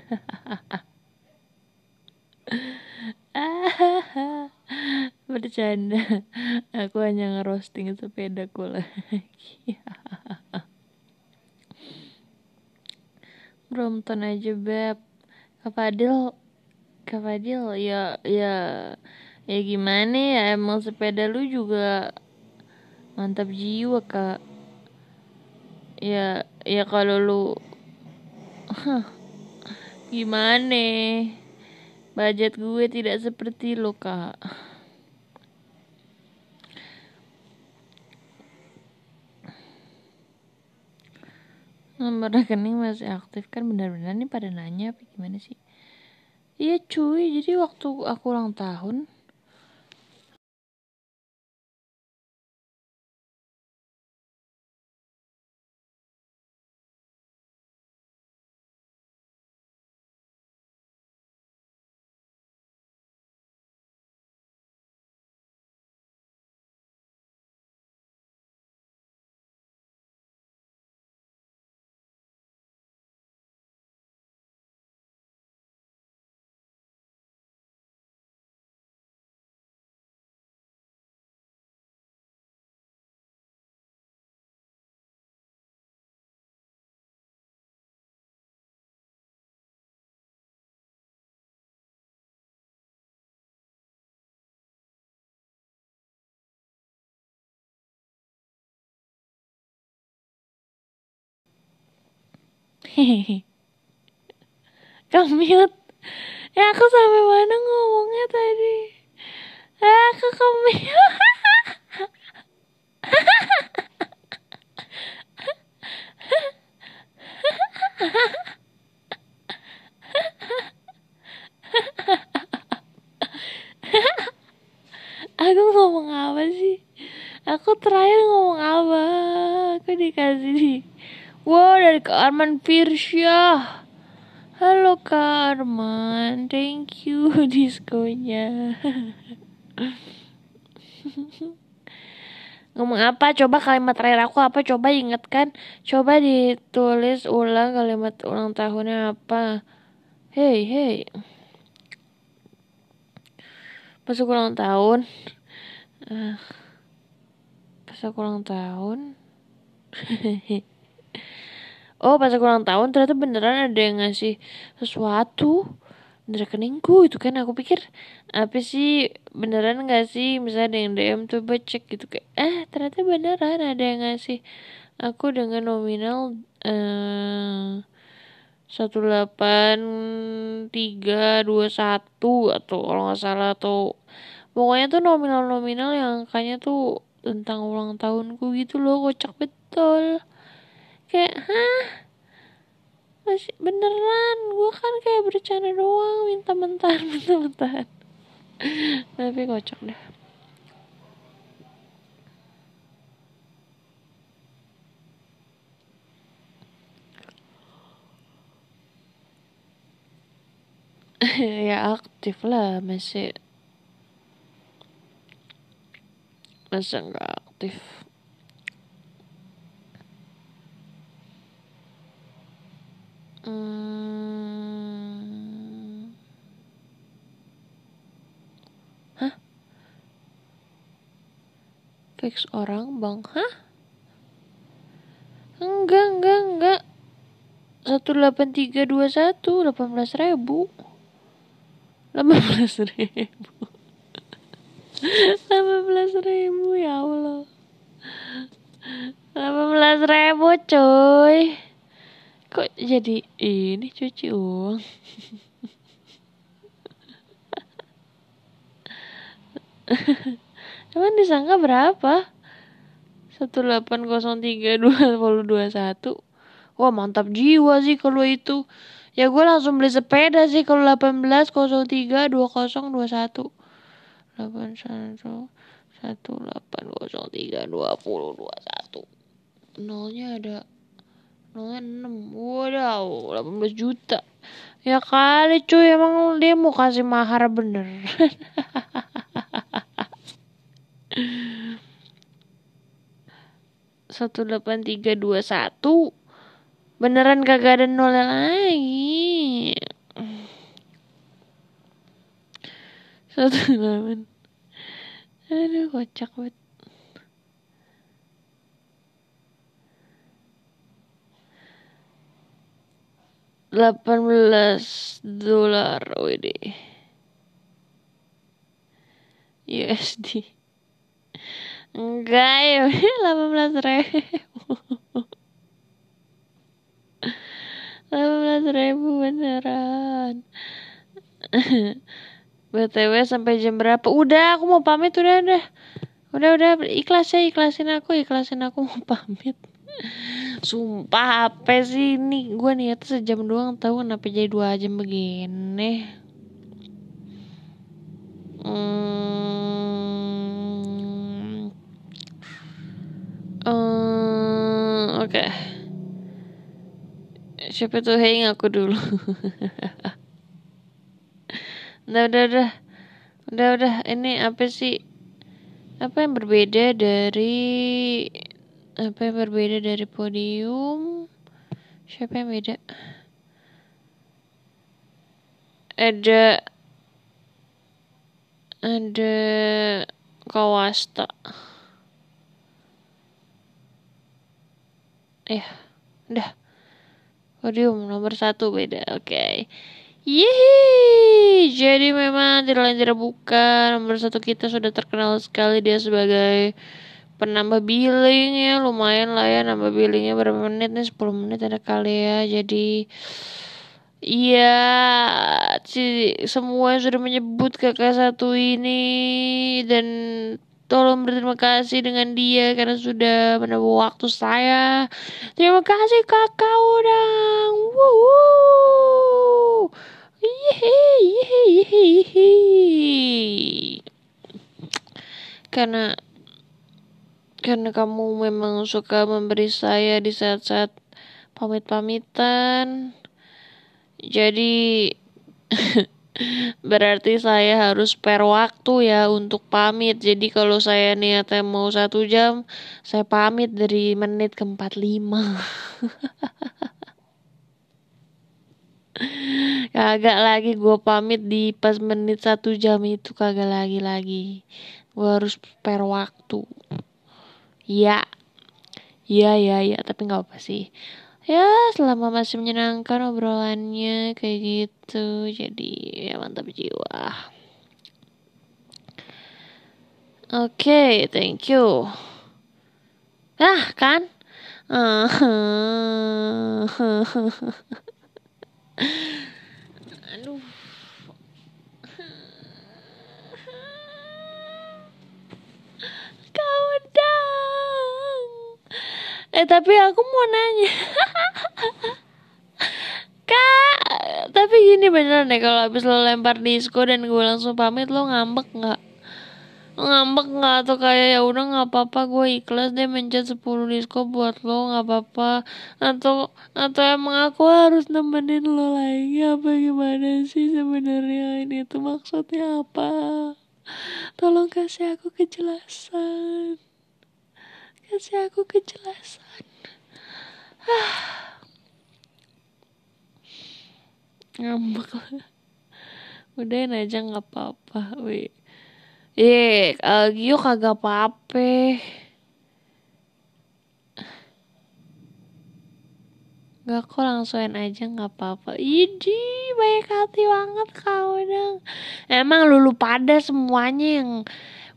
Bercanda. Aku hanya ngerosting sepedaku lagi. Brompton aja beb. Kak Fadil Kak Fadil ya ya ya gimana ya? Emang sepeda lu juga mantap jiwa kak ya ya kalau lu gimana budget gue tidak seperti lo kak. Nomor rekening masih aktif kan? Benar-benar nih pada nanya apa gimana sih? Iya cuy jadi waktu aku ulang tahun *laughs* Kemute. Ya aku sampai mana ngomongnya tadi? Eh, aku kemute. aku ngomong apa sih aku terakhir ngomong apa aku dikasih di wow dari Kak Arman Firsya halo Kak Arman. Thank you *laughs* diskonya. *laughs* Ngomong apa? Coba kalimat terakhir aku apa? Coba ingatkan coba ditulis ulang kalimat ulang tahunnya apa? Hey hey. Pas aku ulang tahun. Uh, pas aku ulang tahun *laughs* oh pas aku ulang tahun ternyata beneran ada yang ngasih sesuatu di rekeningku itu kan. Aku pikir apa sih beneran gak sih? Misalnya ada yang DM tuh cek gitu kayak eh ternyata beneran ada yang ngasih. Aku dengan nominal eh, satu delapan tiga dua satu atau kalau nggak salah atau pokoknya tuh nominal-nominal yang angkanya tuh tentang ulang tahunku gitu loh kocak betul kayak hah? Masih beneran? Gue kan kayak bercanda doang minta mentar *laughs* minta mentar tapi kocok deh. *laughs* Ya aktif lah masih masa nggak aktif Hmm. Hah? Fix orang bang? Hah? Enggak, enggak, enggak. Satu delapan tiga dua satu delapan belas ribu. Delapan belas ribu. Delapan belas ribu ya Allah. Delapan belas ribu cuy kok jadi ini cuci uang? *laughs* Cuman disangka berapa? 1803221 Wah mantap jiwa sih kalau itu. Ya gue langsung beli sepeda sih kalau 1803 2021 81 1803 2021 Nolnya ada enam. Waduh, 18 juta. Ya kali cuy, emang dia mau kasih mahar bener. *laughs* Satu delapan tiga dua satu. Beneran kagak ada nol lagi satu delapan. Aduh kocak banget 18 dolar WD USD enggak ya 18 ribu 18 ribu beneran BTW sampai jam berapa? Udah, aku mau pamit udah udah. Udah udah ikhlas ya, ikhlasin aku, ikhlasin aku mau pamit. Sumpah apa sih ini gue niat sejam doang tahu kenapa jadi dua jam begini. Hmm, um, Oke. Okay. Siapa tuh hang aku dulu. *laughs* udah udah udah udah udah ini apa sih apa yang berbeda dari apa yang berbeda dari podium? Siapa yang beda? Ada ada Kawasta. Ya udah. Podium nomor satu beda oke. Okay. Yeay, jadi memang tidak lain tidak bukan nomor satu kita sudah terkenal sekali dia sebagai penambah billing ya lumayan lah ya nambah billingnya berapa menit nih 10 menit ada kali ya jadi Iya, semua sudah menyebut kakak satu ini dan tolong berterima kasih dengan dia karena sudah menambah waktu saya. Terima kasih kakak udang. Woo! Karena karena kamu memang suka memberi saya di saat-saat pamit-pamitan jadi *laughs* berarti saya harus spare waktu ya untuk pamit. Jadi kalau saya niatnya mau satu jam, saya pamit dari menit ke 45. *laughs* kagak lagi gue pamit di pas menit satu jam itu kagak lagi lagi. Gue harus spare waktu. Ya, ya, ya, ya. Tapi nggak apa sih. Ya selama masih menyenangkan obrolannya kayak gitu. Jadi ya mantap jiwa. Oke okay, thank you. Ah kan? Aduh *laughs* eh tapi aku mau nanya. *laughs* Kak tapi gini beneran deh kalau habis lo lempar disco dan gue langsung pamit lo ngambek nggak? Ngambek nggak? Atau kayak ya udah nggak apa-apa gue ikhlas deh mencet 10 disco buat lo nggak apa-apa. Atau atau emang aku harus nemenin lo lagi? Apa gimana sih sebenarnya? Ini tuh maksudnya apa? Tolong kasih aku kejelasan kasih aku kejelasan. Ngambek. Udahin aja nggak apa-apa weh eh Algio kagak apa-apa. Gak kok langsungin aja nggak apa-apa. Idi baik hati banget kau dong Emang lulu pada semuanya yang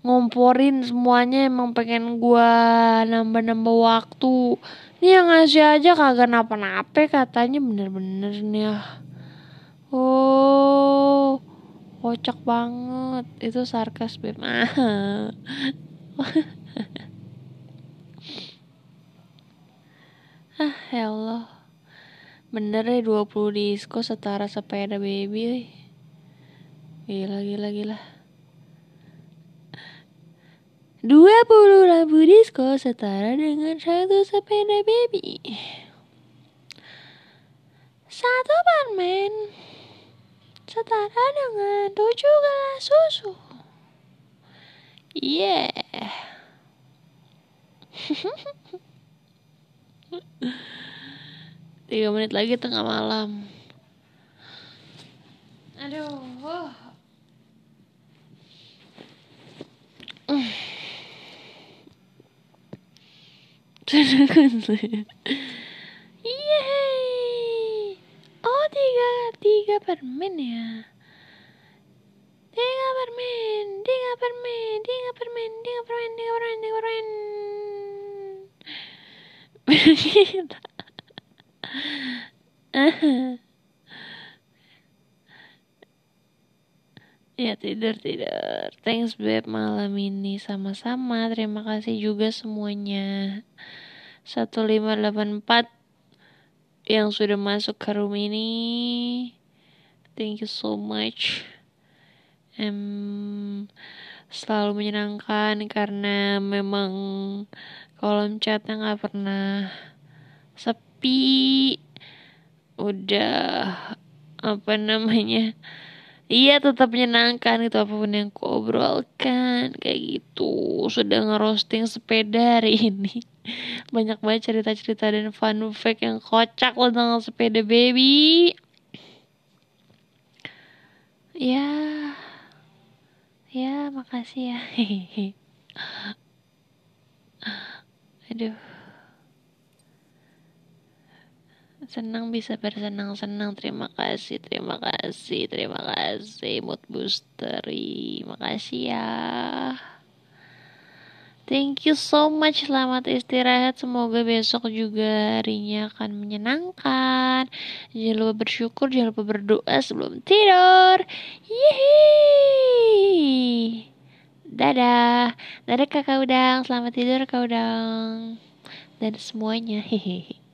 ngomporin semuanya emang pengen gua nambah-nambah waktu. Ini yang ngasih aja kagak napa-napa katanya bener-bener nih ya oh kocak banget. Itu sarkas beb. *laughs* Ah ya Allah. Bener ya 20 disko setara sepeda baby gila gila gila Dua puluh ribu disko setara dengan satu sepeda baby. Satu permen setara dengan tujuh gelas susu. Yeah. *laughs* Tiga menit lagi tengah malam. Aduh. Oh. Yeay. Oh tiga tiga permen ya. Tiga permen, tiga permen, tiga permen, tiga permen, tiga permen, tiga permen. *laughs* Kita. Ya tidur tidur. Thanks beb malam ini sama-sama. Terima kasih juga semuanya. 1584 yang sudah masuk ke room ini. Thank you so much. Um, selalu menyenangkan karena memang kolom chatnya nggak pernah sepi. Udah apa namanya? Iya tetap menyenangkan itu apa pun yang ku obrolkan kayak gitu. Sudah ngerosting sepeda hari *laughs* ini. Banyak banget cerita-cerita dan fun fact yang kocak loh tentang sepeda baby. Ya. Ya makasih ya. *laughs* Aduh senang bisa bersenang-senang terima kasih terima kasih terima kasih mood booster terima kasih ya Thank you so much. Selamat istirahat. Semoga besok juga harinya akan menyenangkan. Jangan lupa bersyukur, jangan lupa berdoa sebelum tidur. Yeay. Dadah. Dadah kakak udang. Selamat tidur kakak udang. Dan semuanya. Hehehe.